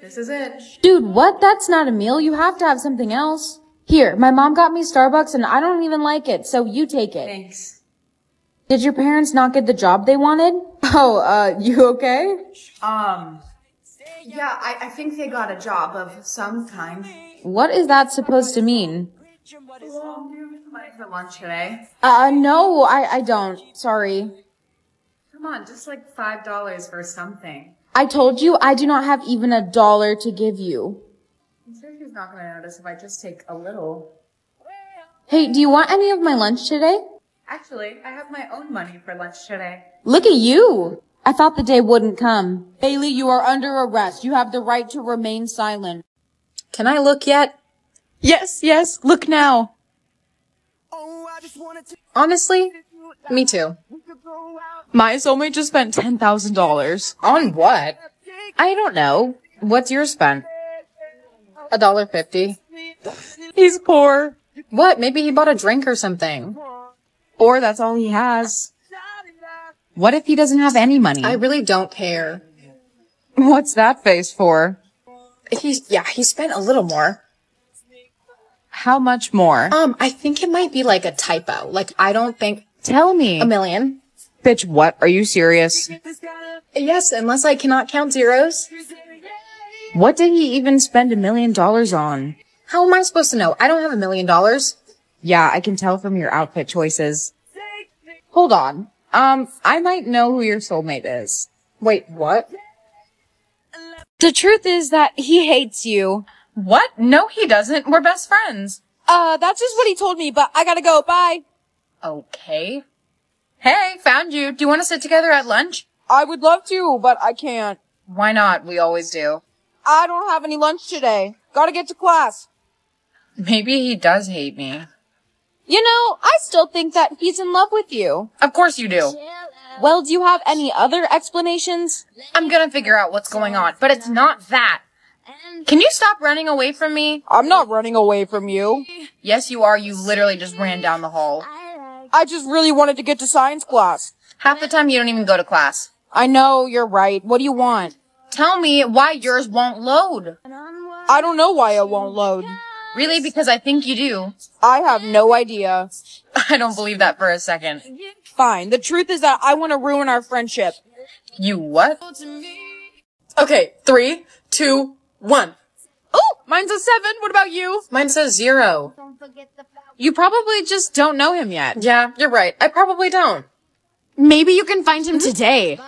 This is it. Dude, what? That's not a meal. You have to have something else. Here, my mom got me Starbucks and I don't even like it, so you take it. Thanks. Did your parents not get the job they wanted? Oh, uh, you okay? Um, yeah, I, I think they got a job of some kind. What is that supposed to mean? Well, do you have money for lunch today? Uh, no, I, I don't. Sorry. Come on, just like five dollars for something. I told you I do not have even a dollar to give you. I'm sure she's not gonna notice if I just take a little. Hey, do you want any of my lunch today? Actually, I have my own money for lunch today. Look at you! I thought the day wouldn't come. Bailey, you are under arrest. You have the right to remain silent. Can I look yet? Yes, yes, look now. Honestly, me too. My soulmate just spent $10,000. On what? I don't know. What's yours spent? A dollar fifty. He's poor. What? Maybe he bought a drink or something. Or that's all he has. What if he doesn't have any money? I really don't care. What's that face for? He's, yeah, he spent a little more. How much more? Um, I think it might be like a typo. Like, I don't think Tell me. a million. Bitch, what? Are you serious? Yes, unless I cannot count zeros. What did he even spend a million dollars on? How am I supposed to know? I don't have a million dollars. Yeah, I can tell from your outfit choices. Hold on. Um, I might know who your soulmate is. Wait, what? The truth is that he hates you. What? No, he doesn't. We're best friends. Uh, that's just what he told me, but I gotta go. Bye. Okay. Hey, found you. Do you want to sit together at lunch? I would love to, but I can't. Why not? We always do. I don't have any lunch today. Gotta get to class. Maybe he does hate me. You know, I still think that he's in love with you. Of course you do. Well, do you have any other explanations? I'm gonna figure out what's going on, but it's not that. Can you stop running away from me? I'm not running away from you. Yes, you are. You literally just ran down the hall. I just really wanted to get to science class. Half the time you don't even go to class. I know, you're right. What do you want? Tell me why yours won't load. I don't know why it won't load. Really? Because I think you do. I have no idea. [LAUGHS] I don't believe that for a second. Fine. The truth is that I want to ruin our friendship. You what? Okay, three, two, one. Oh, mine's a seven. What about you? Mine says zero. You probably just don't know him yet. Yeah, you're right. I probably don't. Maybe you can find him today.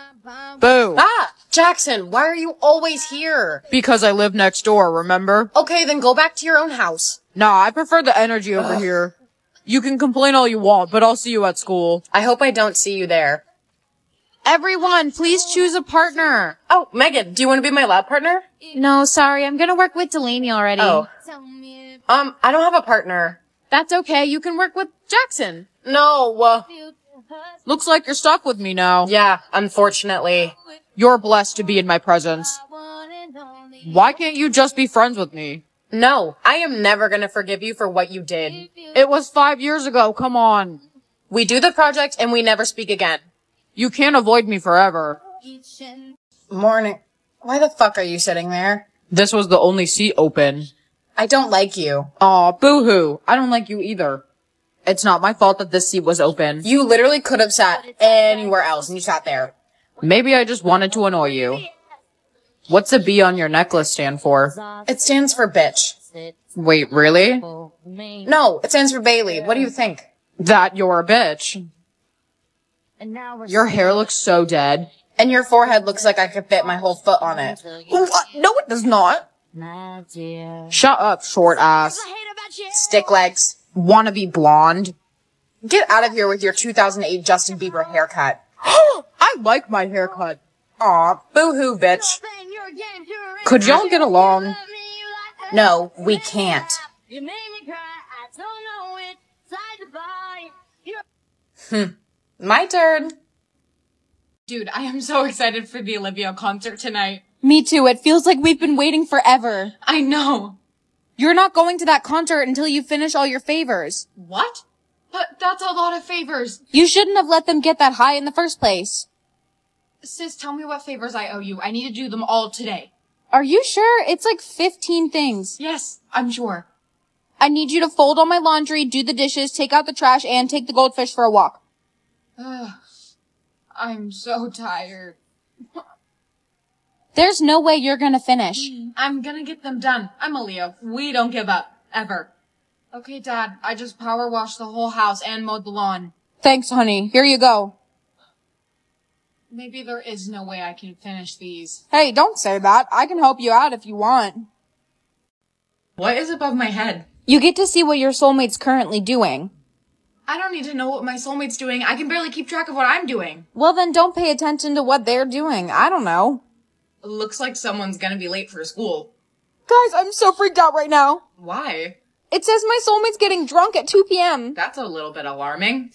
Boo. Ah, Jackson, why are you always here? Because I live next door, remember? Okay, then go back to your own house. Nah, I prefer the energy over here. You can complain all you want, but I'll see you at school. I hope I don't see you there. Everyone, please choose a partner. Oh, Megan, do you want to be my lab partner? No, sorry. I'm gonna work with Delaney already. Oh. Um, I don't have a partner. That's okay. You can work with Jackson. No, uh, Looks like you're stuck with me now. yeah, unfortunately. You're blessed to be in my presence. Why can't you just be friends with me? No, I am never gonna forgive you for what you did. It was five years ago. Come on. We do the project and we never speak again. You can't avoid me forever. Morning. Why the fuck are you sitting there? This was the only seat open. I don't like you. Aw, boo-hoo. I don't like you either. It's not my fault that this seat was open. You literally could have sat anywhere else and you sat there. Maybe I just wanted to annoy you. What's the B on your necklace stand for? It stands for bitch. Wait, really? No, it stands for Bailey. What do you think? That you're a bitch. Your hair looks so dead. And your forehead looks like I could fit my whole foot on it. What? Uh, no, it does not. Shut up, short ass. Stick legs. Wanna be blonde? Get out of here with your 2008 Justin Bieber haircut. [GASPS] I like my haircut. Aw, boo-hoo, bitch. Could y'all get along? No, we can't. Hmm. My turn. Dude, I am so excited for the Olivia concert tonight. Me too. It feels like we've been waiting forever. I know. You're not going to that concert until you finish all your favors. What? But that's a lot of favors. You shouldn't have let them get that high in the first place. Sis, tell me what favors I owe you. I need to do them all today. Are you sure? It's like 15 things. Yes, I'm sure. I need you to fold all my laundry, do the dishes, take out the trash, and take the goldfish for a walk. Ugh. I'm so tired. There's no way you're gonna finish. Mm, I'm gonna get them done. I'm a Leo. We don't give up. Ever. Okay, Dad. I just power washed the whole house and mowed the lawn. Thanks, honey. Here you go. Maybe there is no way I can finish these. Hey, don't say that. I can help you out if you want. What is above my head? You get to see what your soulmate's currently doing. I don't need to know what my soulmate's doing. I can barely keep track of what I'm doing. Well, then don't pay attention to what they're doing. I don't know. Looks like someone's gonna be late for school. Guys, I'm so freaked out right now. Why? It says my soulmate's getting drunk at 2 p.m. That's a little bit alarming.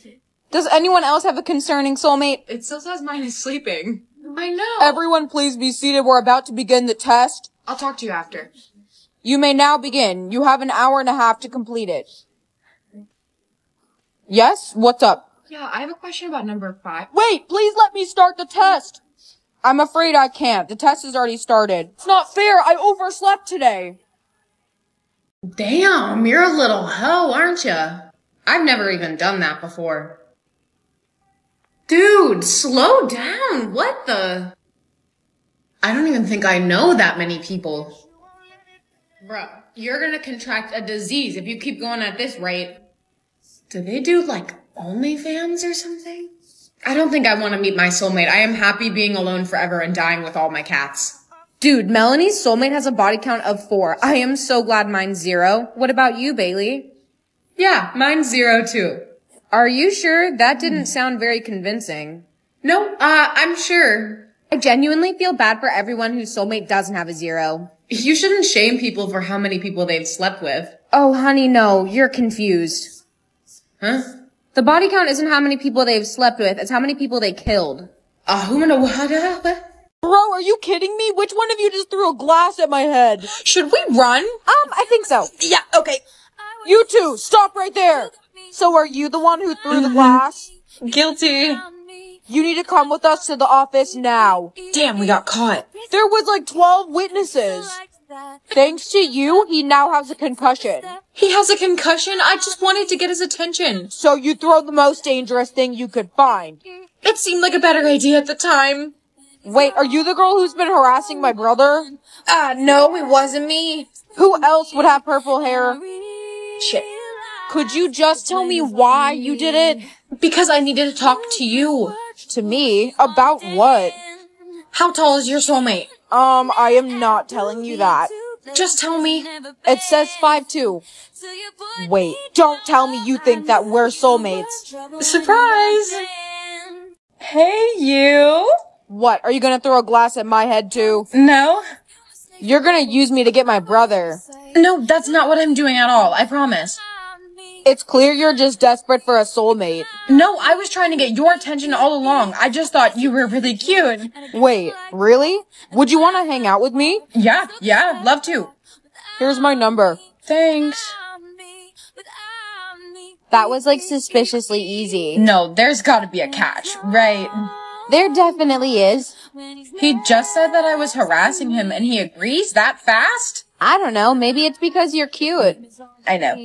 Does anyone else have a concerning soulmate? It still says mine is sleeping. I know. Everyone please be seated. We're about to begin the test. I'll talk to you after. You may now begin. You have an hour and a half to complete it. Yes? What's up? Yeah, I have a question about number five. Wait, please let me start the test. I'm afraid I can't. The test has already started. It's not fair. I overslept today. Damn, you're a little hoe, aren't you? I've never even done that before. Dude, slow down. What the? I don't even think I know that many people. Bro, you're gonna contract a disease if you keep going at this rate. Do they do like OnlyFans or something? I don't think I want to meet my soulmate. I am happy being alone forever and dying with all my cats. Dude, Melanie's soulmate has a body count of four. I am so glad mine's zero. What about you, Bailey? Yeah, mine's zero too. Are you sure? That didn't sound very convincing. No, uh, I'm sure. I genuinely feel bad for everyone whose soulmate doesn't have a zero. You shouldn't shame people for how many people they've slept with. Oh, honey, no. You're confused. Huh? The body count isn't how many people they've slept with, it's how many people they killed. Uh, Bro, are you kidding me? Which one of you just threw a glass at my head? Should we run? Um, I think so. Yeah, okay. You two, stop right there. So are you the one who threw the glass? Guilty. You need to come with us to the office now. Damn, we got caught. There was like 12 witnesses. Thanks to you, he now has a concussion. He has a concussion? I just wanted to get his attention. So you throw the most dangerous thing you could find. It seemed like a better idea at the time. Wait, are you the girl who's been harassing my brother? Uh, no, it wasn't me. Who else would have purple hair? Shit. Could you just tell me why you did it? Because I needed to talk to you. To me? About what? How tall is your soulmate? Um, I am not telling you that. Just tell me. It says 5'2". Wait, don't tell me you think that we're soulmates. Surprise! Hey, you! What, are you gonna throw a glass at my head too? No. You're gonna use me to get my brother. No, that's not what I'm doing at all, I promise. It's clear you're just desperate for a soulmate. No, I was trying to get your attention all along. I just thought you were really cute. Wait, really? Would you want to hang out with me? Yeah, yeah, love to. Here's my number. Thanks. That was like suspiciously easy. No, there's gotta be a catch, right? There definitely is. He just said that I was harassing him and he agrees that fast? I don't know, maybe it's because you're cute. I know.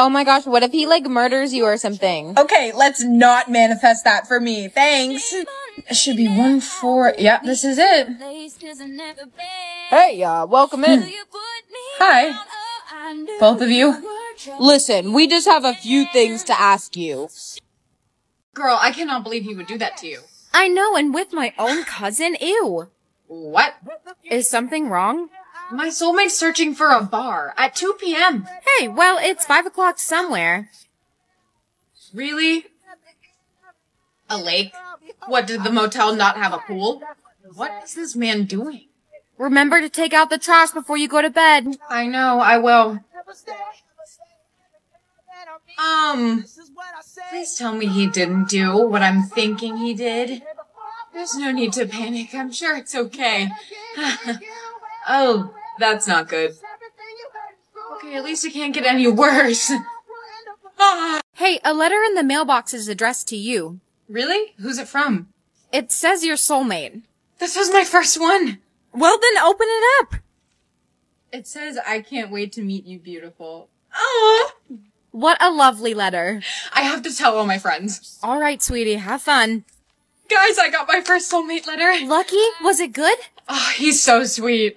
Oh my gosh, what if he like murders you or something? Okay, let's not manifest that for me. Thanks. It should be one four. Yep, this is it. Hey, uh, welcome in. Hi. Both of you. Listen, we just have a few things to ask you. Girl, I cannot believe he would do that to you. I know, and with my own cousin, ew. What? Is something wrong? My soulmate's searching for a bar at 2 p.m. Hey, well, it's 5 o'clock somewhere. Really? A lake? What, did the motel not have a pool? What is this man doing? Remember to take out the trash before you go to bed. I know, I will. Um, please tell me he didn't do what I'm thinking he did. There's no need to panic. I'm sure it's okay. [LAUGHS] oh, that's not good. Okay, at least it can't get any worse. [LAUGHS] Hey, a letter in the mailbox is addressed to you. Really? Who's it from? It says your soulmate. This was my first one. Well, then open it up. It says, I can't wait to meet you, beautiful. Oh, What a lovely letter. I have to tell all my friends. All right, sweetie, have fun. Guys, I got my first soulmate letter. Lucky? Was it good? Oh, he's so sweet.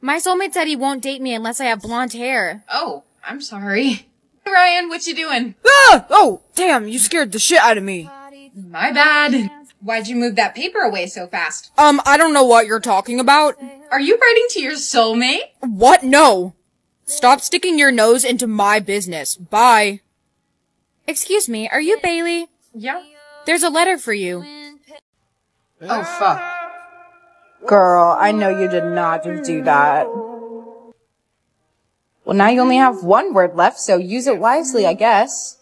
My soulmate said he won't date me unless I have blonde hair. Oh, I'm sorry. Hey, [LAUGHS] Ryan, what you doing? Ah! Oh, damn, you scared the shit out of me. My bad. Why'd you move that paper away so fast? Um, I don't know what you're talking about. Are you writing to your soulmate? What? No. Stop sticking your nose into my business. Bye. Excuse me, are you Bailey? Yeah. There's a letter for you. Oh, fuck. Girl, I know you did not do that. Well, now you only have one word left, so use it wisely, I guess.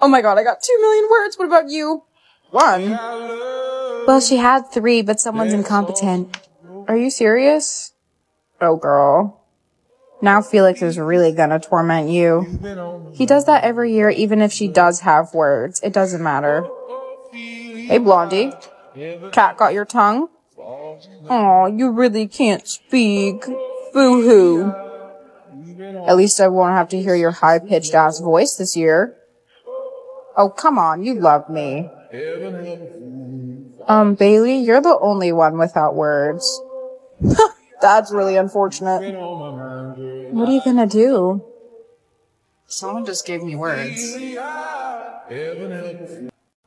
Oh my god, I got two million words. What about you? One? Well, she had three, but someone's incompetent. Are you serious? Oh, girl. Now Felix is really gonna torment you. He does that every year, even if she does have words. It doesn't matter. Hey, Blondie. Cat got your tongue? Aw, you really can't speak. Boo-hoo. At least I won't have to hear your high-pitched ass voice this year. Oh, come on, you love me. Um, Bailey, you're the only one without words. [LAUGHS] That's really unfortunate. What are you gonna do? Someone just gave me words.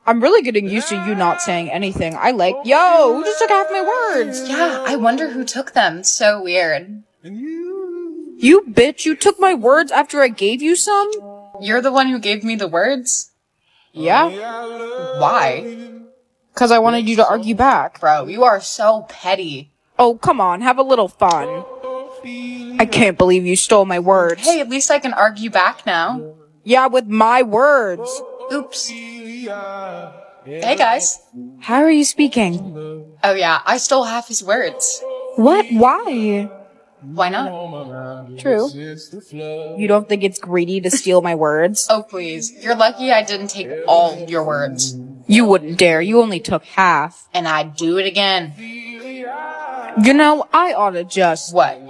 I'm really getting used to you not saying anything. I like, yo, who just took half my words? Yeah, I wonder who took them. So weird. You bitch, you took my words after I gave you some? You're the one who gave me the words? Yeah. Why? Cause I wanted you to argue back. Bro, you are so petty. Oh, come on, have a little fun. I can't believe you stole my words. Hey, at least I can argue back now. Yeah, with my words. Oops. Hey guys. How are you speaking? Oh yeah, I stole half his words. What? Why? Why not? True. You don't think it's greedy to steal my words? [LAUGHS] Oh please. You're lucky I didn't take all your words. You wouldn't dare. You only took half. And I'd do it again. You know, I ought to just. What?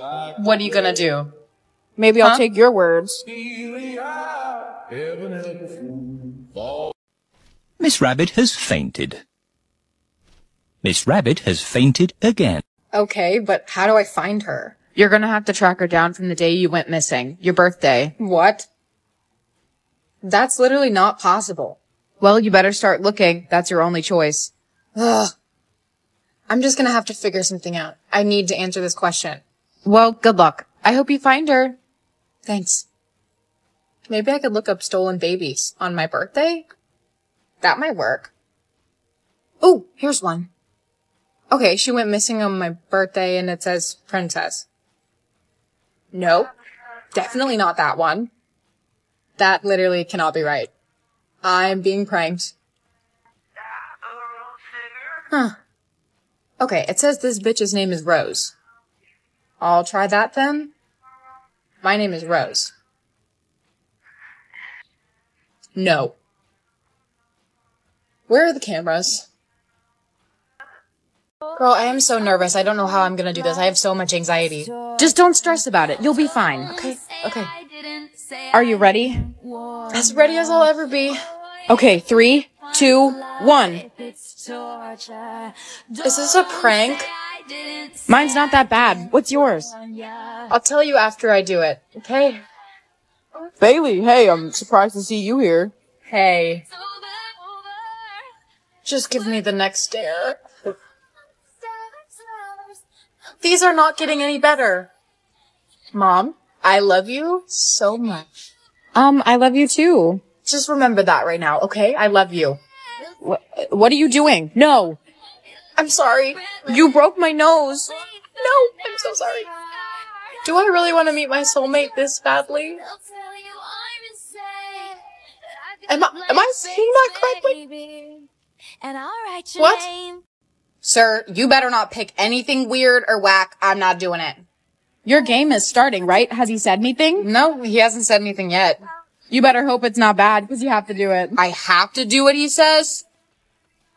What are you gonna do? Maybe I'll take your words. Miss Rabbit has fainted. Miss Rabbit has fainted again. Okay, but how do I find her? You're gonna have to track her down from the day you went missing. Your birthday. What? That's literally not possible. Well, you better start looking. That's your only choice. Ugh. I'm just gonna have to figure something out. I need to answer this question. Well, good luck. I hope you find her. Thanks. Maybe I could look up stolen babies on my birthday? That might work. Ooh, here's one. Okay, she went missing on my birthday and it says princess. Nope. Definitely not that one. That literally cannot be right. I'm being pranked. Huh. Okay, it says this bitch's name is Rose. I'll try that then. My name is Rose. No. Where are the cameras? Girl, I am so nervous. I don't know how I'm gonna do this. I have so much anxiety. Just don't stress about it. You'll be fine. Okay, okay. Are you ready? As ready as I'll ever be. Okay, three, two, one. Is this a prank? Mine's not that bad. What's yours? I'll tell you after I do it, okay? Bailey, hey, I'm surprised to see you here. Hey. Just give me the next stare. These are not getting any better. Mom, I love you so much. Um, I love you too. Just remember that right now, okay? I love you. What, what are you doing? No. I'm sorry. You broke my nose. No, I'm so sorry. Do I really want to meet my soulmate this badly? Am I, am I seeing that correctly? What? Sir, you better not pick anything weird or whack. I'm not doing it. Your game is starting, right? Has he said anything? No, he hasn't said anything yet. You better hope it's not bad, because you have to do it. I have to do what he says?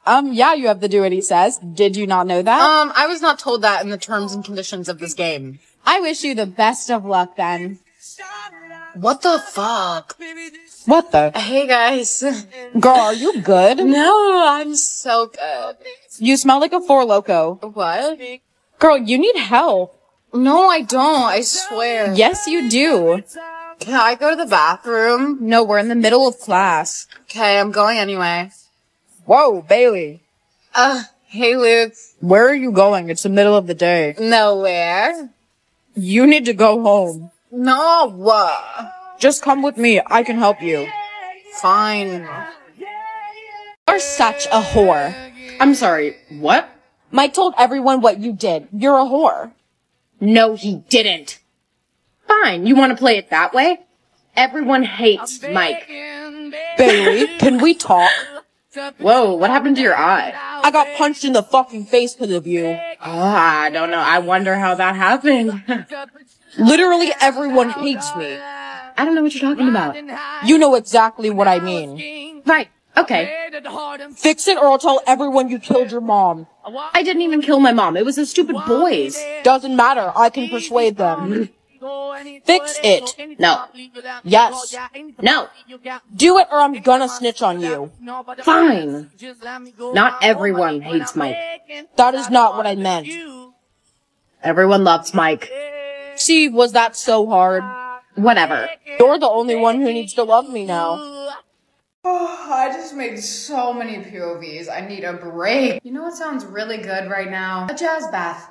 Um, yeah, you have to do what he says. Did you not know that? Um, I was not told that in the terms and conditions of this game. I wish you the best of luck then. What the fuck? What the? Hey guys. Girl, are you good? [LAUGHS] No, I'm so good. You smell like a Four Loko. What? Girl, you need help. No, I don't, I swear. Yes, you do. Can I go to the bathroom? No, we're in the middle of class. Okay, I'm going anyway. Whoa, Bailey. Uh, hey Luke. Where are you going? It's the middle of the day. Nowhere. You need to go home. No. Just come with me. I can help you. Fine. You're such a whore. I'm sorry, what? Mike told everyone what you did. You're a whore. No, he didn't. Fine, you want to play it that way? Everyone hates Mike. Bailey, can we talk? Whoa, what happened to your eye? I got punched in the fucking face because of you. Oh, I don't know. I wonder how that happened. Literally everyone hates me. I don't know what you're talking about. You know exactly what I mean. Right. Okay. Fix it or I'll tell everyone you killed your mom. I didn't even kill my mom. It was the stupid boys. Doesn't matter. I can persuade them. Mm-hmm. Fix it. No. Yes. No. Do it or I'm gonna snitch on you. Fine. Not everyone hates Mike. That is not what I meant. Everyone loves Mike. See, was that so hard? Whatever. You're the only one who needs to love me now. Oh, I just made so many POVs. I need a break. You know what sounds really good right now? A jazz bath.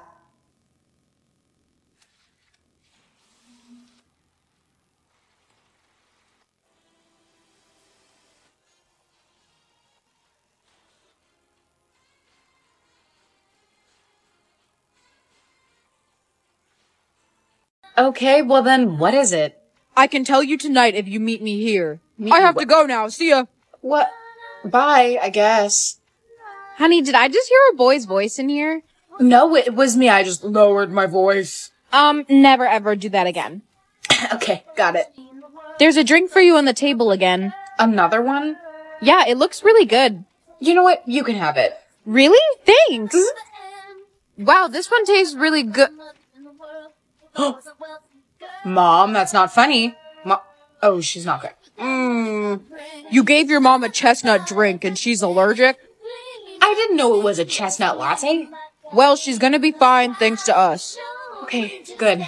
Okay, well then, what is it? I can tell you tonight if you meet me here. Meet I have wh- to go now. See ya. What? Bye, I guess. Honey, did I just hear a boy's voice in here? No, it was me. I just lowered my voice. Um, never ever do that again. [LAUGHS] okay, got it. There's a drink for you on the table again. Another one? Yeah, it looks really good. You know what? You can have it. Really? Thanks. Wow, this one tastes really good. [GASPS] Mom, that's not funny. Oh, she's not good. Mmm. You gave your mom a chestnut drink and she's allergic? I didn't know it was a chestnut latte. Well, she's gonna be fine thanks to us. Okay, good.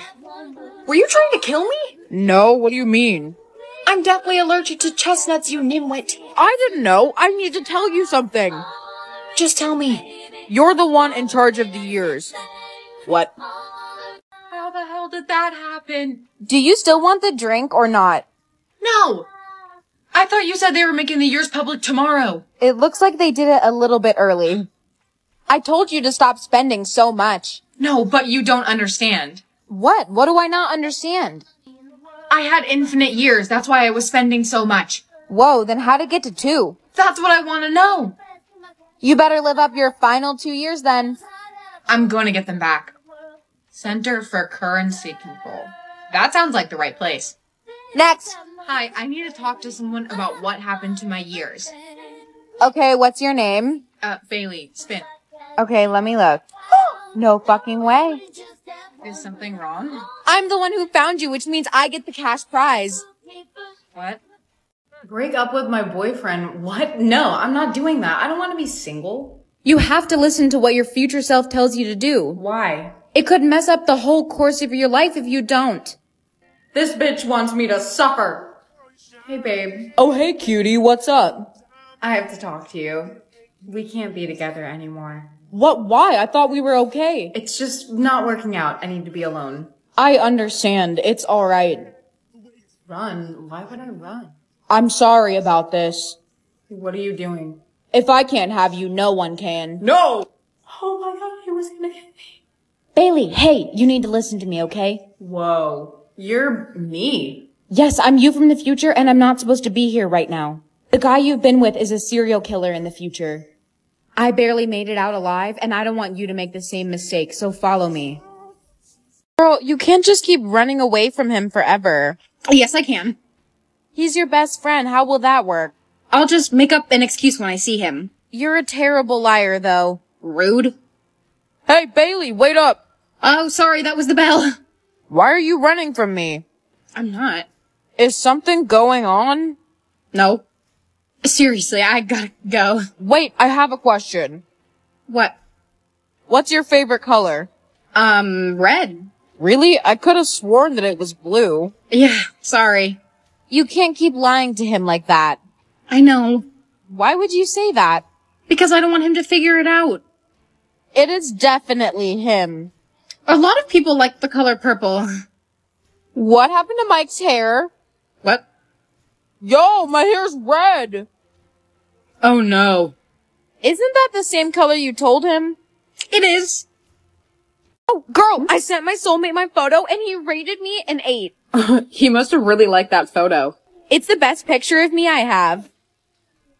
Were you trying to kill me? No, what do you mean? I'm deathly allergic to chestnuts, you nimwit. I didn't know. I need to tell you something. Just tell me. You're the one in charge of the years. What? How the hell did that happen? Do you still want the drink or not? No! I thought you said they were making the years public tomorrow. It looks like they did it a little bit early. I told you to stop spending so much. No, but you don't understand. What? What do I not understand? I had infinite years. That's why I was spending so much. Whoa, then how'd it get to two? That's what I want to know. You better live up your final two years then. I'm going to get them back. Center for Currency Control. That sounds like the right place. Next. Hi, I need to talk to someone about what happened to my years. Okay, what's your name? Uh, Bailey, Spinn. Okay, let me look. [GASPS] No fucking way. Is something wrong? I'm the one who found you, which means I get the cash prize. What? Break up with my boyfriend? What? No, I'm not doing that. I don't want to be single. You have to listen to what your future self tells you to do. Why? It could mess up the whole course of your life if you don't. This bitch wants me to suffer. Hey, babe. Oh, hey, cutie, what's up? I have to talk to you. We can't be together anymore. What? Why? I thought we were okay. It's just not working out. I need to be alone. I understand. It's alright. Run? Why would I run? I'm sorry about this. What are you doing? If I can't have you, no one can. No! Oh my god, he was gonna hit me. Bailey, hey, you need to listen to me, okay? Whoa. You're me. Yes, I'm you from the future and I'm not supposed to be here right now. The guy you've been with is a serial killer in the future. I barely made it out alive, and I don't want you to make the same mistake, so follow me. Girl, you can't just keep running away from him forever. Yes, I can. He's your best friend. How will that work? I'll just make up an excuse when I see him. You're a terrible liar, though. Rude. Hey, Bailey, wait up! Oh, sorry, that was the bell. [LAUGHS] Why are you running from me? I'm not. Is something going on? No. Seriously, I gotta go. Wait, I have a question. What? What's your favorite color? Um, red. Really? I could have sworn that it was blue. Yeah, sorry. You can't keep lying to him like that. I know. Why would you say that? Because I don't want him to figure it out. It is definitely him. A lot of people like the color purple. What happened to Mike's hair? What? Yo, my hair's red. Oh no. Isn't that the same color you told him? It is. Oh, girl, I sent my soulmate my photo and he rated me an 8. [LAUGHS] he must have really liked that photo. It's the best picture of me I have.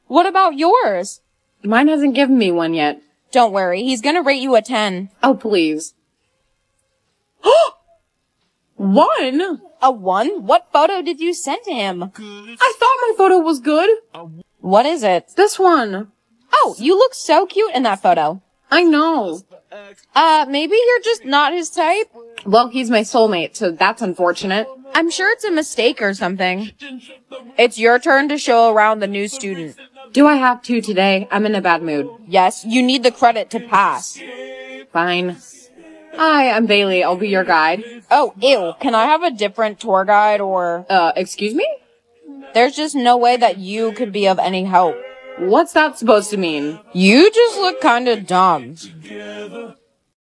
What about yours? Mine hasn't given me one yet. Don't worry, he's gonna rate you a 10. Oh, please. [GASPS] one? A 1? What photo did you send to him? I thought my photo was good. What is it? This one. Oh, you look so cute in that photo. I know. Uh, maybe you're just not his type? Well, he's my soulmate, so that's unfortunate. I'm sure it's a mistake or something. It's your turn to show around the new student. Do I have to today? I'm in a bad mood. Yes, you need the credit to pass. Fine. Hi, I'm Bailey. I'll be your guide. Oh, ew. Can I have a different tour guide or... Uh, excuse me? There's just no way that you could be of any help. What's that supposed to mean? You just look kinda dumb.